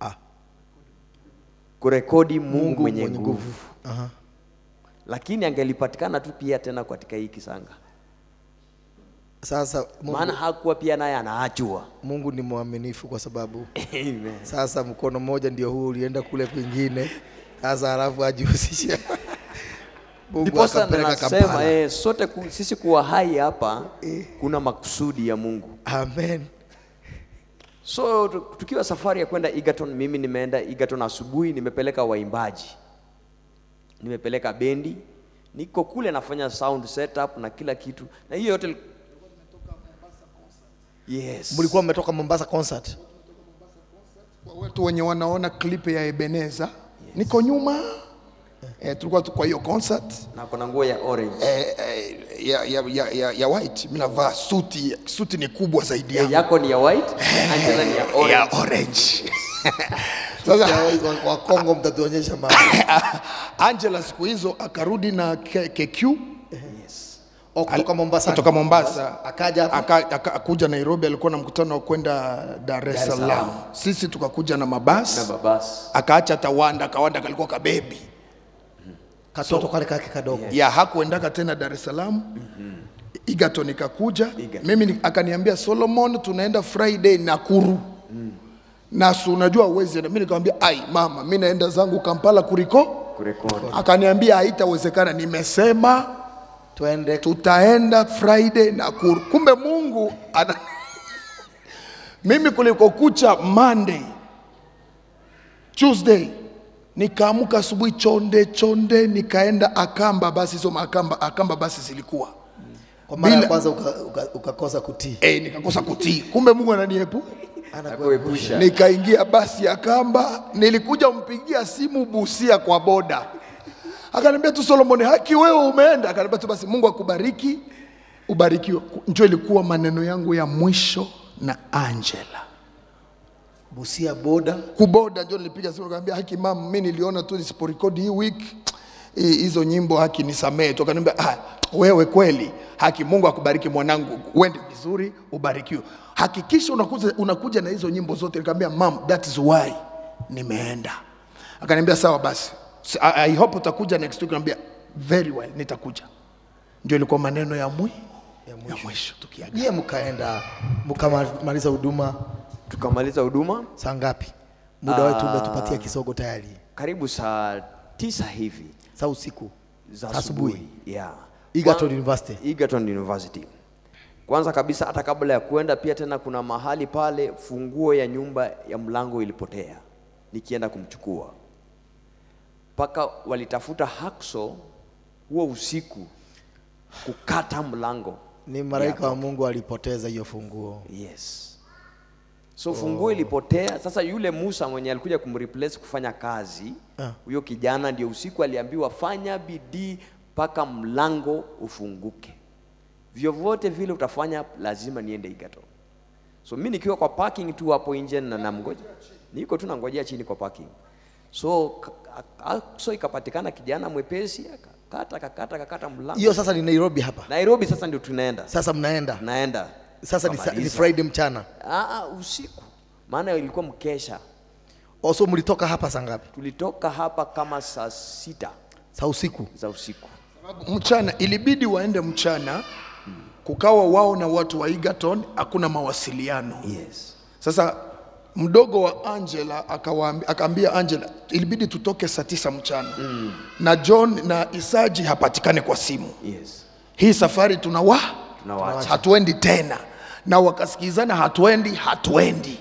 ah, kurekodi Mungu, Mungu mwenye, nguvu, nguvu. Aha. Lakini angelipatikana tu pia tena katika hii kisanga. Sasa Mungu, maana hakuwa pia naye anaachwa. Mungu ni mwaminifu kwa sababu Amen. sasa mkono mmoja ndio huu ulienda kule kwingine. Sasa halafu ajihusisha Mungu akapeleka Kampala. eh, sote ku, sisi kuwa hai hapa kuna makusudi ya Mungu. Amen. So tukiwa safari ya kwenda Egerton, mimi nimeenda Egerton asubuhi, nimepeleka waimbaji, nimepeleka bendi, niko kule nafanya sound setup na kila kitu, na hiyo yote yes, mlikuwa mmetoka Mombasa concert? Kwa watu wenye wanaona clip ya Ebeneza yes. niko nyuma. Eh, tulikuwa kwa hiyo concert. Na kuna nguo ya orange. Eh, eh, ya, ya, ya, ya, ya white. Mimi navaa suti suti ni kubwa zaidi yangu. yako ni ya white, Angela ni ya orange. ya orange sasa wa- wa Kongo mtatuonyesha Angela siku hizo akarudi na KQ Yes. Kutoka Mombasa. kutoka Mombasa. Akaja hapa. Aka, aka, akuja Nairobi, alikuwa na mkutano wa kwenda Dar es Salaam. Sisi tukakuja na mabasi. Na akaacha Tawanda, Kawanda kalikuwa kabebi. Katoto kale kake kadogo. Ya hakuendaka tena Dar es Salaam. igaton ikakuja. Mimi akaniambia Solomon, tunaenda Friday Nakuru na si unajua uwezi, mimi nikamwambia ai mama, mimi naenda zangu Kampala kuriko. Kurekodi. Akaniambia haitawezekana, nimesema twende tutaenda Friday na kuru. Kumbe Mungu ana mimi kuliko kucha Monday, Tuesday nikaamka asubuhi chonde chonde, nikaenda Akamba, basi hizo Akamba, Akamba basi zilikuwa kwa mara ya kwanza ukakosa uka, uka kutii eh, nikakosa kutii. Kumbe Mungu ananiepua Nakuepusha. nikaingia basi ya kamba, nilikuja mpigia simu Busia kwa boda, akaniambia tu Solomon, haki wewe umeenda? Akaniambia tu basi, Mungu akubariki, ubarikiwe. Njo ilikuwa maneno yangu ya mwisho na Angela Busia boda kuboda. Njo nilipiga simu nikamwambia, haki mama, mimi niliona tu nisiporekodi hii wiki hizo nyimbo, haki nisamee tu. Akaniambia ah, wewe kweli, haki, Mungu akubariki mwanangu, uende vizuri, ubarikiwe. Hakikisha unakuja, unakuja na hizo nyimbo zote. Nikamwambia mom, that is why nimeenda. Akaniambia sawa basi, so, I, I hope utakuja next week. Nikamwambia very well, nitakuja. Ndio ilikuwa maneno ya mwi ya mwisho, tukiaga. je mkaenda mkamaliza huduma Tukamaliza huduma saa ngapi muda wetu umetupatia kisogo tayari karibu saa tisa hivi saa usiku za Asubuhi. yeah. Egerton University. Egerton University. Kwanza kabisa hata kabla ya kuenda pia tena kuna mahali pale funguo ya nyumba ya mlango ilipotea nikienda kumchukua. Mpaka walitafuta hakso huo usiku kukata mlango. Ni malaika wa Mungu alipoteza hiyo funguo. Yes. So funguo ilipotea. Sasa yule Musa mwenye alikuja kumreplace kufanya kazi huyo Ah. huyo kijana ndio usiku aliambiwa fanya bidii mpaka mlango ufunguke vyovyote vile utafanya lazima niende Igato. so mi nikiwa kwa parking tu hapo nje na namgoja niko tu nangojea chini kwa parking. So so ikapatikana kijana mwepesi aka- kata kakata kakata mlango. Hiyo sasa ni nairobi hapa? Nairobi sasa ndio tunaenda. Sasa mnaenda? Tunaenda sasa ni, sa- ni friday mchana? Ah, ah, usiku. Maana ilikuwa mkesha. Oso mlitoka hapa saa ngapi? Tulitoka hapa kama saa sita. Saa usiku? Za usiku. Sababu mchana ilibidi waende mchana kukawa wao na watu wa Egerton hakuna mawasiliano. Yes. Sasa mdogo wa Angela akaambia Angela ilibidi tutoke saa tisa mchana. Mm. na John na Isaji hapatikane kwa simu. Yes. Hii safari tunawa tunawaacha, hatuendi tena. Na wakasikizana hatuendi hatuendi.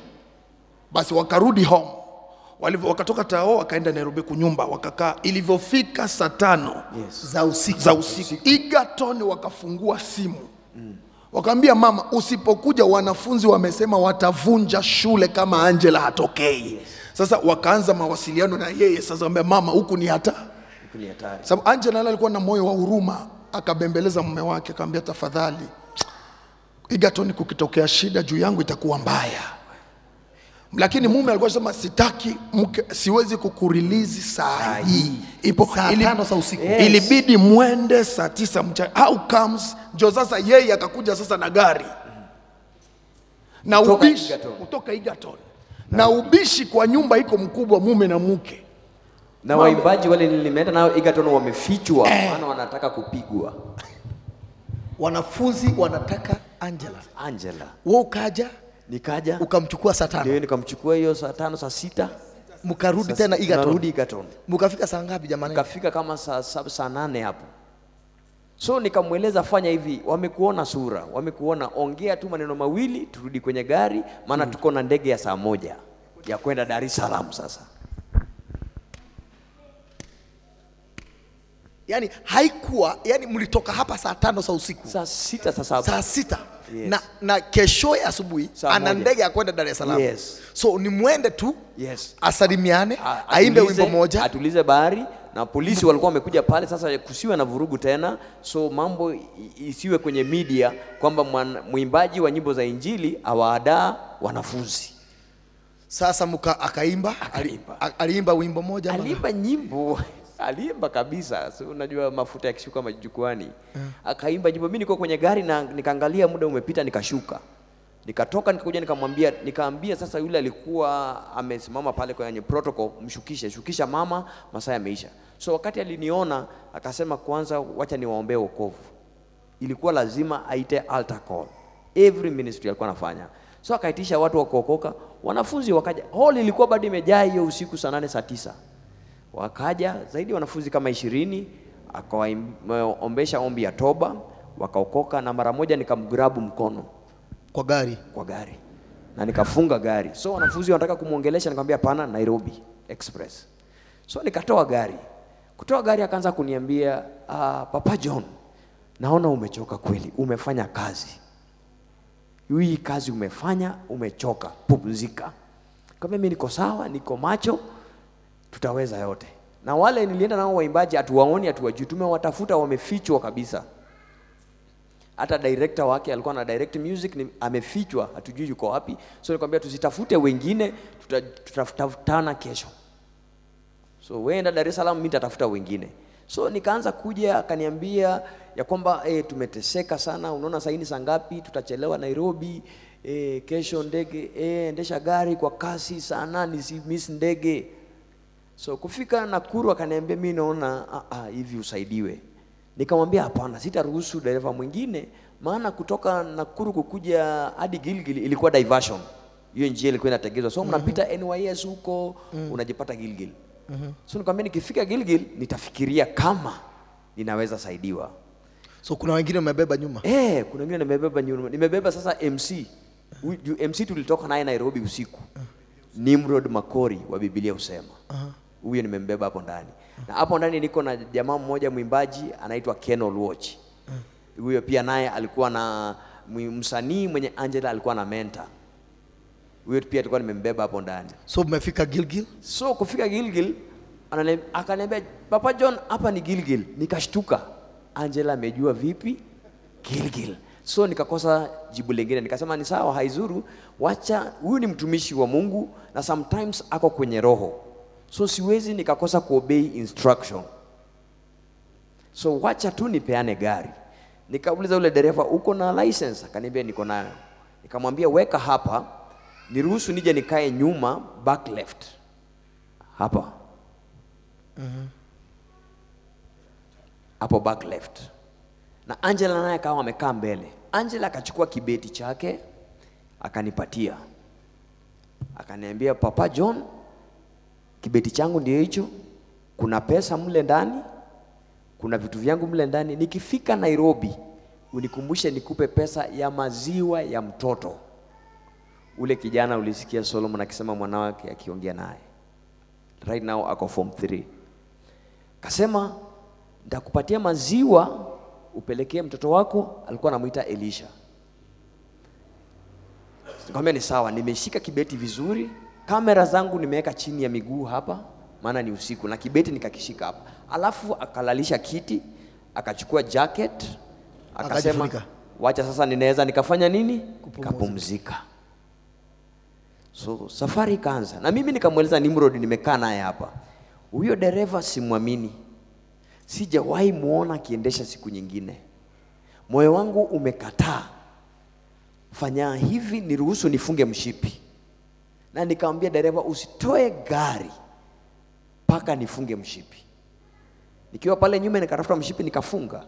Basi wakarudi home. Walivyo, wakatoka tao wakaenda nairobi kunyumba wakakaa. Ilivyofika saa tano yes. za usiku. Za usiku. Egerton wakafungua simu wakaambia mama usipokuja wanafunzi wamesema watavunja shule kama angela hatokei Yes. sasa wakaanza mawasiliano na yeye sasa ambia mama huku ni hata Huku ni hatari sababu angela alikuwa na moyo wa huruma akabembeleza mume wake akamwambia tafadhali Egerton kukitokea shida juu yangu itakuwa mbaya lakini mume alikuwa anasema sitaki mke, siwezi kukurilizi saa hii. ipo Saa ili- tano za usiku. Yes. ilibidi mwende saa tisa mchana. How comes? Jo sasa yeye akakuja sasa na gari. Na Kutoka ubishi kutoka Egerton. Na ubishi kwa nyumba iko mkubwa mume na mke. Na waimbaji wale nilimeenda nao Egerton wamefichwa. Maana wanataka kupigwa. Wanafunzi wanataka angela. Angela. Wewe ukaja nikaja. Ukamchukua saa tano. Ndio nikamchukua hiyo saa tano saa sita. Mkarudi tena Egerton. Egerton. Mkafika saa ngapi jamani? Mkafika kama saa saba saa nane hapo. So nikamweleza fanya hivi wamekuona sura wamekuona ongea tu maneno mawili turudi kwenye gari maana tuko na ndege ya saa moja ya kwenda Dar es Salaam sasa. Yani haikuwa yani mlitoka hapa saa tano saa usiku. Saa sita saa saba. Saa sita Yes. na, na kesho ya asubuhi ana ndege ya kwenda Dar es Salaam. Yes. so ni mwende tu yes. asalimiane aimbe wimbo moja. atulize bahari na polisi walikuwa wamekuja pale sasa kusiwe na vurugu tena. So mambo isiwe kwenye media kwamba mwimbaji wa nyimbo za injili awaadaa wanafunzi. Sasa muka akaimba Akaimba. aliimba wimbo moja aliimba nyimbo aliimba kabisa. So, unajua mafuta yakishuka majukwani akaimba nyimbo. Mimi niko kwenye gari na nikaangalia muda umepita nikashuka. Nikatoka nikakuja nikamwambia nikaambia sasa yule alikuwa amesimama pale kwenye protocol mshukishe shukisha mama masaa yameisha. So wakati aliniona akasema kwanza wacha niwaombee wokovu. Ilikuwa lazima aite altar call. Every ministry alikuwa anafanya. So akaitisha watu wa kuokoka. Wanafunzi wakaja. Hall ilikuwa bado imejaa hiyo usiku saa nane saa tisa wakaja zaidi wanafunzi kama ishirini akawaombesha ombi ya toba wakaokoka na mara moja nikamgrabu mkono. Kwa gari? Kwa gari. Na nikafunga gari. So wanafunzi wanataka kumwongelesha nikamwambia pana nairobi express. So nikatoa gari. Kutoa gari akaanza kuniambia ah, papa john naona umechoka kweli umefanya kazi. Hii kazi umefanya umechoka pumzika. Kama mimi niko sawa niko macho tutaweza yote. Na wale nilienda nao waimbaji hatuwaoni hatuwajui tumewatafuta wamefichwa kabisa. Hata director wake alikuwa na direct music ni, amefichwa hatujui yuko wapi. So nikwambia tusitafute wengine tuta- tutatafutana kesho. So weenda Dar es Salaam mimi nitatafuta wengine. So nikaanza kuja akaniambia ya kwamba eh, tumeteseka sana unaona saini saa ngapi tutachelewa Nairobi eh, kesho ndege eh, endesha gari kwa kasi sana nisi miss ndege so kufika Nakuru akaniambia mimi naona ah, ah, hivi usaidiwe nikamwambia hapana sitaruhusu dereva mwingine maana kutoka Nakuru kukuja hadi Gilgil ilikuwa diversion hiyo njia ilikuwa inategezwa so mnapita NYS huko mm -hmm. unajipata Gilgil mm -hmm. so nikamwambia nikifika Gilgil nitafikiria kama ninaweza saidiwa so kuna wengine umebeba nyuma Eh, kuna wengine nimebeba nyuma. Nimebeba sasa MC. Juu MC tulitoka naye Nairobi usiku. Nimrod Makori wa Biblia husema. Huyo nimembeba hapo ndani. Na hapo ndani niko na jamaa mmoja mwimbaji anaitwa Ken Watch Huyo pia naye alikuwa na msanii mwenye Angela alikuwa na mentor. Huyo pia tulikuwa nimembeba hapo ndani. so mmefika gilgil So kufika Gilgil akaniambia Papa John, hapa ni Gilgil. Nikashtuka, Angela amejua vipi Gilgil? So nikakosa jibu lingine, nikasema ni sawa, haizuru, wacha huyu ni mtumishi wa Mungu na sometimes ako kwenye roho, so siwezi nikakosa kuobey instruction. so wacha tu nipeane gari. Nikauliza ule dereva, uko na license? Akaniambia niko nayo. Nikamwambia weka hapa, niruhusu nije nikae nyuma back left hapa hapo back left, na Angela naye akawa amekaa mbele. Angela akachukua kibeti chake akanipatia, akaniambia Papa John, kibeti changu ndio hicho, kuna pesa mle ndani, kuna vitu vyangu mle ndani. Nikifika Nairobi unikumbushe nikupe pesa ya maziwa ya mtoto ule kijana ulisikia Solomon akisema mwanawake akiongea naye, right now ako form 3 kasema nitakupatia maziwa upelekee mtoto wako, alikuwa anamuita Elisha. Nikamwambia ni sawa, nimeshika kibeti vizuri, kamera zangu nimeweka chini ya miguu hapa, maana ni usiku, na kibeti nikakishika hapa, alafu akalalisha kiti, akachukua jacket, akasema wacha sasa, ninaweza nikafanya nini? kapumzika. So safari ikaanza, na mimi nikamweleza Nimrod, nimekaa naye hapa, huyo dereva simwamini, sijawahi muona akiendesha siku nyingine, moyo wangu umekataa, fanya hivi, niruhusu nifunge mshipi. Na nikamwambia dereva, usitoe gari mpaka nifunge mshipi. Nikiwa pale nyuma nikatafuta mshipi nikafunga.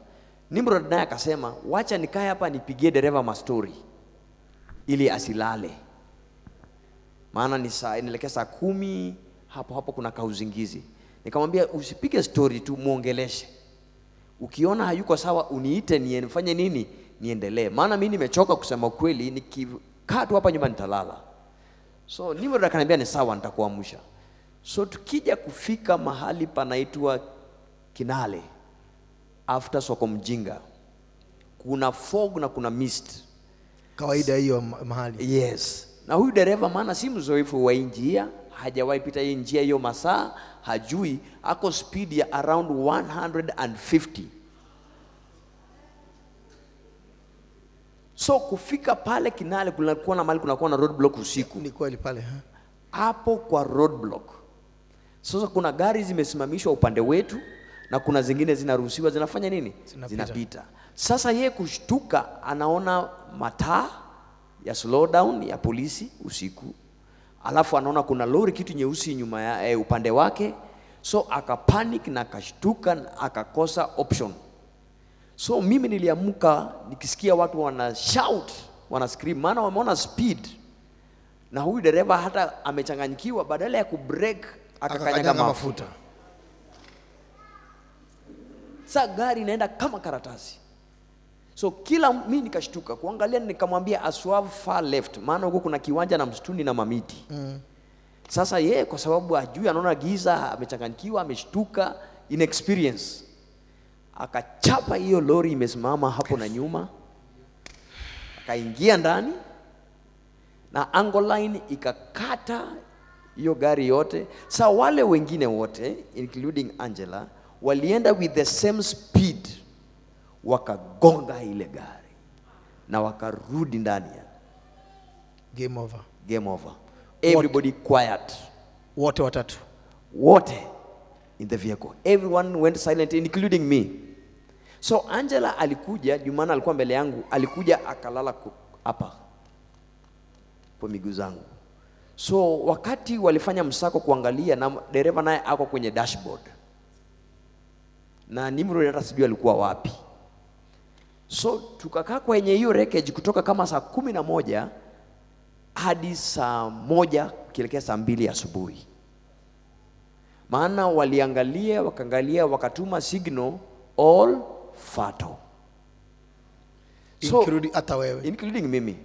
Nimrod naye akasema, wacha nikae hapa nipigie dereva mastori ili asilale maana ni saa inaelekea saa kumi hapo hapo kuna kauzingizi. Nikamwambia usipige story tu, muongeleshe. Ukiona hayuko sawa uniite, nifanye nini, niendelee, maana mimi nimechoka kusema kweli, Nikikaa tu hapa nyuma nitalala. So Nimrod akaniambia ni sawa, nitakuamsha. So tukija kufika mahali panaitwa Kinale after soko mjinga, kuna fog na kuna mist kawaida hiyo mahali Yes. Na huyu dereva maana si mzoefu wa njia, hajawahi pita hii njia hiyo masaa, hajui, ako speed ya around 150. So kufika pale Kinale kunakuwa na mali kunakuwa na roadblock usiku. ni kweli pale ha? Hapo kwa roadblock. Sasa kuna gari zimesimamishwa upande wetu na kuna zingine zinaruhusiwa zinafanya nini? Zinapita. Zinapita. Sasa ye kushtuka anaona mataa ya slowdown ya polisi usiku, alafu anaona kuna lori kitu nyeusi nyuma ya eh, upande wake, so akapanic na akashtuka na akakosa option. So mimi niliamka nikisikia watu wana shout, wana scream, maana wameona speed na huyu dereva hata amechanganyikiwa, badala ya kubreak akakanyaga akakanyaga mafuta. Sa gari inaenda kama karatasi. So kila mi nikashtuka kuangalia, nikamwambia aswerve far left, maana huko kuna kiwanja na msituni na mamiti mm. Sasa yeye kwa sababu ajui, anaona giza, amechanganyikiwa, ameshtuka, inexperience, akachapa hiyo lori imesimama hapo na nyuma, akaingia ndani na angle line ikakata hiyo gari yote. Sa wale wengine wote including Angela walienda with the same speed, wakagonga ile gari na wakarudi ndani ya game over game over. Everybody quiet, wote watatu wote in the vehicle, everyone went silent including me. So Angela alikuja, Jumana alikuwa mbele yangu, alikuja akalala hapa kwa miguu zangu. So wakati walifanya msako kuangalia, na dereva naye ako kwenye dashboard, na Nimrod hata sijui alikuwa wapi. So tukakaa kwenye hiyo wreckage kutoka kama saa kumi na moja hadi saa moja kielekea saa mbili asubuhi, maana waliangalia wakaangalia, wakatuma signal all fatal, so, including hata wewe including mimi.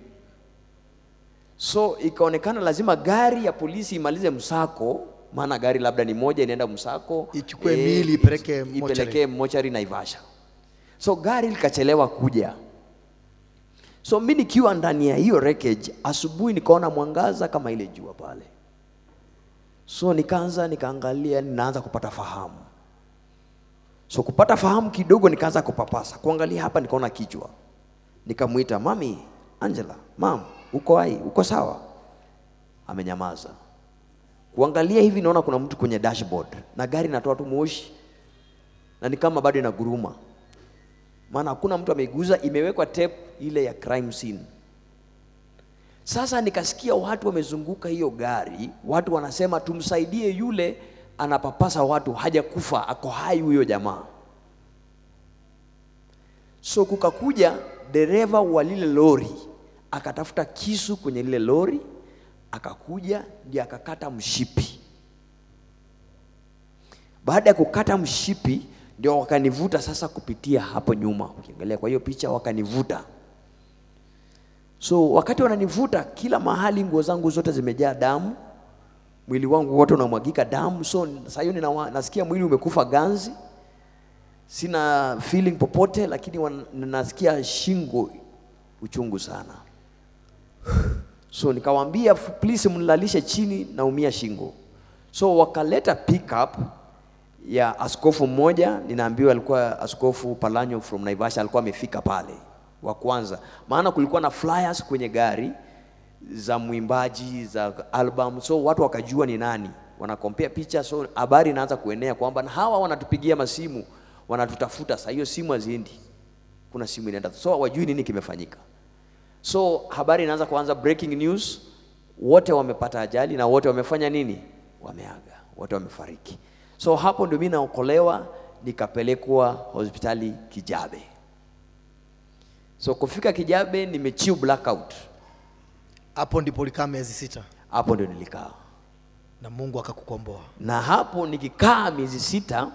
So ikaonekana lazima gari ya polisi imalize msako, maana gari labda ni moja inaenda msako, Ichukue e, miili ipeleke ich- mochari. ipeleke mochari Naivasha. So gari likachelewa kuja. So mi nikiwa ndani ya hiyo wreckage, asubuhi nikaona mwangaza kama ile jua pale. So nikaanza nikaangalia, ninaanza kupata fahamu. So kupata fahamu kidogo, nikaanza kupapasa kuangalia hapa, nikaona kichwa, nikamwita mami, Angela, mam, uko hai, uko sawa? Amenyamaza. Kuangalia hivi, naona kuna mtu kwenye dashboard na gari inatoa tu moshi na ni kama bado inaguruma, maana hakuna mtu ameiguza, imewekwa tape ile ya crime scene. Sasa nikasikia watu wamezunguka hiyo gari, watu wanasema tumsaidie yule anapapasa watu, hajakufa, ako hai huyo jamaa. So kukakuja dereva wa lile lori akatafuta kisu kwenye lile lori, akakuja ndiye akakata mshipi. Baada ya kukata mshipi, ndio wakanivuta sasa kupitia hapo nyuma, ukiangalia kwa hiyo picha, wakanivuta. So wakati wananivuta, kila mahali nguo zangu zote zimejaa damu, mwili wangu wote unamwagika damu. So sasa hiyo nasikia mwili umekufa ganzi, sina feeling popote, lakini wan, nasikia shingo uchungu sana. So nikawaambia please, mnilalishe chini, naumia shingo. So wakaleta pickup ya askofu mmoja, ninaambiwa alikuwa askofu Palanyo from Naivasha, alikuwa amefika pale wa kwanza, maana kulikuwa na flyers kwenye gari za mwimbaji za album, so watu wakajua ni nani, wanakompea picha, so habari inaanza kuenea kwamba na hawa wanatupigia masimu, wanatutafuta. Sasa hiyo simu haziendi, kuna simu inaenda, so wajui nini kimefanyika. So habari inaanza kuanza, breaking news, wote wamepata ajali na wote wamefanya nini? Wameaga, wote wamefariki. So hapo ndio mimi naokolewa, nikapelekwa hospitali Kijabe. So kufika Kijabe nimechiu blackout, Hapo ndipo likaa miezi sita. Hapo ndio nilikaa, na Mungu akakukomboa. na hapo nikikaa miezi sita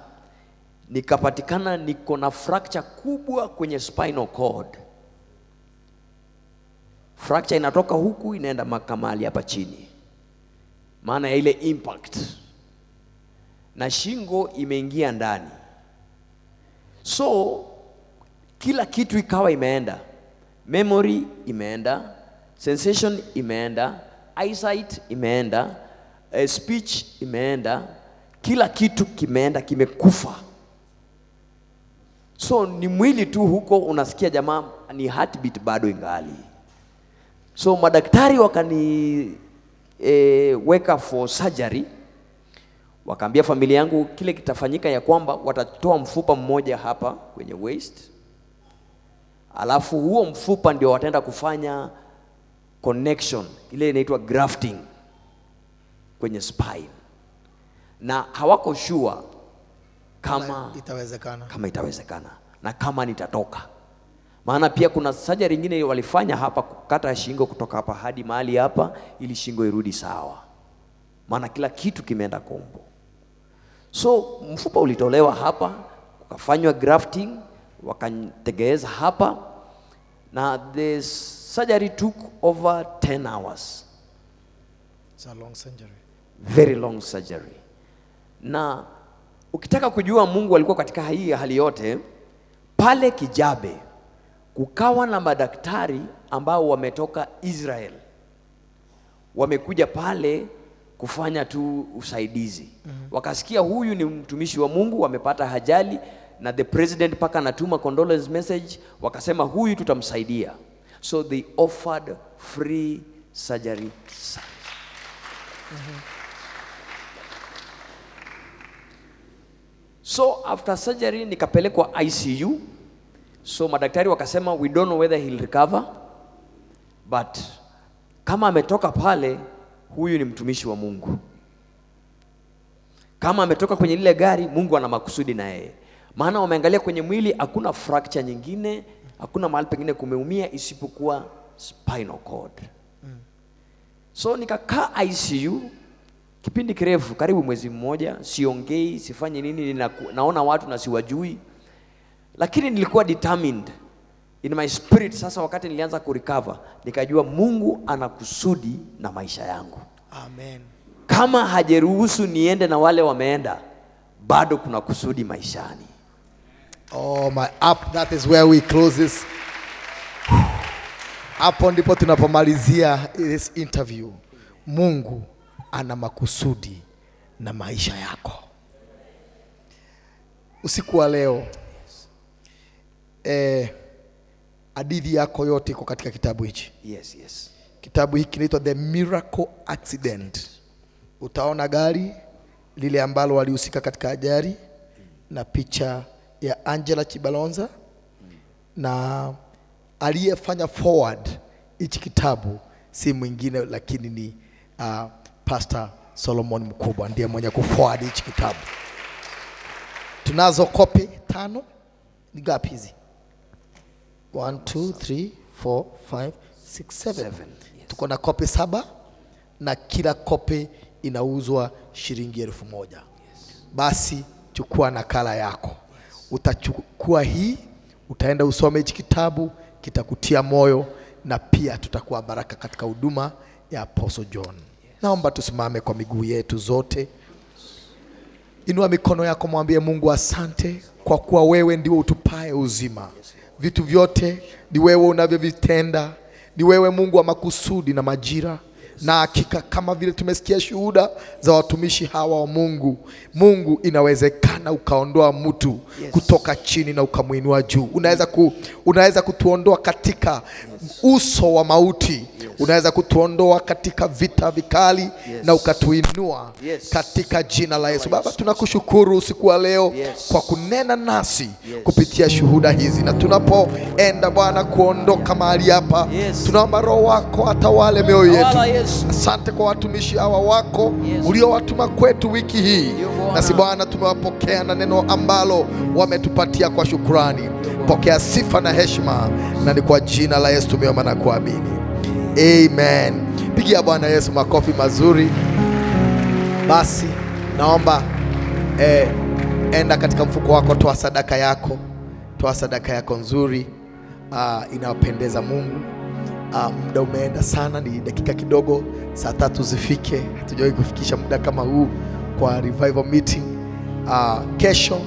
nikapatikana niko na fracture kubwa kwenye spinal cord. Fracture inatoka huku inaenda makamali hapa chini, maana ya ile impact, na shingo imeingia ndani, so kila kitu ikawa imeenda, memory imeenda, sensation imeenda, eyesight imeenda, uh, speech imeenda, kila kitu kimeenda, kimekufa. So ni mwili tu huko, unasikia jamaa ni heartbeat bado ingali. So madaktari wakani e, weka for surgery, wakaambia familia yangu kile kitafanyika ya kwamba watatoa mfupa mmoja hapa kwenye waist, alafu huo mfupa ndio wataenda kufanya connection ile inaitwa grafting kwenye spine, na hawako sure kama itawezekana. kama itawezekana na kama nitatoka. Maana pia kuna sajari nyingine walifanya hapa, kukata shingo kutoka hapa hadi mahali hapa, ili shingo irudi sawa, maana kila kitu kimeenda kombo. So mfupa ulitolewa hapa, ukafanywa grafting, wakantegeza hapa, na the surgery took over 10 hours It's a long surgery. very long surgery. Na ukitaka kujua Mungu alikuwa katika hii hali yote, pale Kijabe kukawa na madaktari ambao wametoka Israel, wamekuja pale kufanya tu usaidizi. mm -hmm. Wakasikia huyu ni mtumishi wa Mungu, wamepata ajali na the president mpaka anatuma condolence message, wakasema huyu tutamsaidia, so they offered free surgery service. Mm-hmm. So after surgery nikapelekwa ICU. So madaktari wakasema we don't know whether he'll recover but kama ametoka pale, huyu ni mtumishi wa Mungu. Kama ametoka kwenye lile gari, Mungu ana makusudi na yeye, maana wameangalia kwenye mwili, hakuna fracture nyingine, hakuna mahali pengine kumeumia isipokuwa spinal cord. Mm. So nikakaa ICU kipindi kirefu, karibu mwezi mmoja, siongei, sifanye nini, ninaku- naona watu na siwajui, lakini nilikuwa determined in my spirit. Sasa wakati nilianza kurecover, nikajua Mungu ana kusudi na maisha yangu. Amen. Kama hajeruhusu niende na wale wameenda, bado kuna kusudi maishani. Oh my up, that is where we close this. Hapo ndipo tunapomalizia this interview. Mungu ana makusudi na maisha yako. Usiku wa leo eh, hadithi yako yote iko katika kitabu hichi. Yes, yes. Kitabu hiki kinaitwa The Miracle Accident. Utaona gari lile ambalo walihusika katika ajali na picha ya Angela Chibalonza na aliyefanya forward hichi kitabu si mwingine lakini ni uh, Pastor Solomon Mkubwa ndiye mwenye kuforward hichi kitabu. Tunazo kopi tano, ni ngapi hizi? 1 2 3 4 5 6 7 tuko na kopi saba na kila kopi inauzwa shilingi elfu moja. Basi chukua nakala yako utachukua hii utaenda usome hichi kitabu kitakutia moyo na pia tutakuwa baraka katika huduma ya Apostle John. Naomba tusimame kwa miguu yetu zote. Inua mikono yako, mwambie Mungu asante kwa kuwa wewe ndiwe utupae uzima. Vitu vyote ni wewe unavyovitenda, ni wewe Mungu wa makusudi na majira. Na hakika kama vile tumesikia shuhuda za watumishi hawa wa Mungu, Mungu inawezekana ukaondoa mtu yes. kutoka chini na ukamwinua juu. Unaweza, ku, unaweza kutuondoa katika uso wa mauti, yes. unaweza kutuondoa katika vita vikali yes. na ukatuinua Yes. katika jina la Yesu. Baba, tunakushukuru usiku wa leo Yes. kwa kunena nasi yes. kupitia shuhuda hizi, na tunapoenda Bwana kuondoka mahali hapa, Yes. tunaomba Roho wako atawale mioyo yetu. Asante kwa watumishi hawa wako Yes. uliowatuma kwetu wiki hii, nasi Bwana tumewapokea na neno ambalo wametupatia kwa shukrani Pokea sifa na heshima, na ni kwa jina la Yesu tumeomba na kuamini, amen. Pigia Bwana Yesu makofi mazuri. Basi naomba eh, enda katika mfuko wako, toa sadaka yako, toa sadaka yako nzuri uh, inayopendeza Mungu. Uh, muda umeenda sana, ni dakika kidogo, saa tatu zifike. Hatujawahi kufikisha muda kama huu kwa revival meeting. Uh, kesho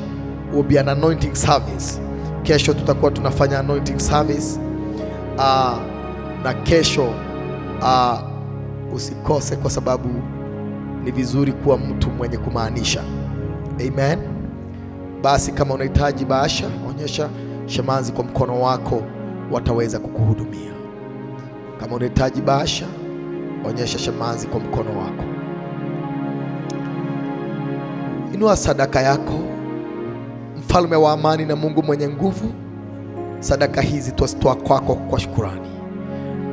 will be an anointing service. Kesho tutakuwa tunafanya anointing service uh, na kesho uh, usikose kwa sababu ni vizuri kuwa mtu mwenye kumaanisha. Amen. Basi kama unahitaji bahasha, onyesha Shemazi kwa mkono wako, wataweza kukuhudumia. Kama unahitaji bahasha, onyesha Shemazi kwa mkono wako. Inua sadaka yako, mfalme wa amani na Mungu mwenye nguvu. Sadaka hizi twazitoa kwako kwa shukurani.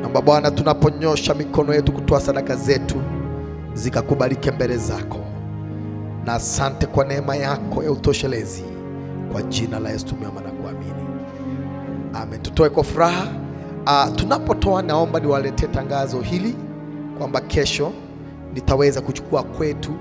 Naomba Bwana, tunaponyosha mikono yetu kutoa sadaka zetu zikakubalike mbele zako, na asante kwa neema yako ya utoshelezi. Kwa jina la Yesu tumeomba na kuamini, amen. Tutoe kwa furaha. Uh, tunapotoa, naomba niwaletee tangazo hili kwamba kesho nitaweza kuchukua kwetu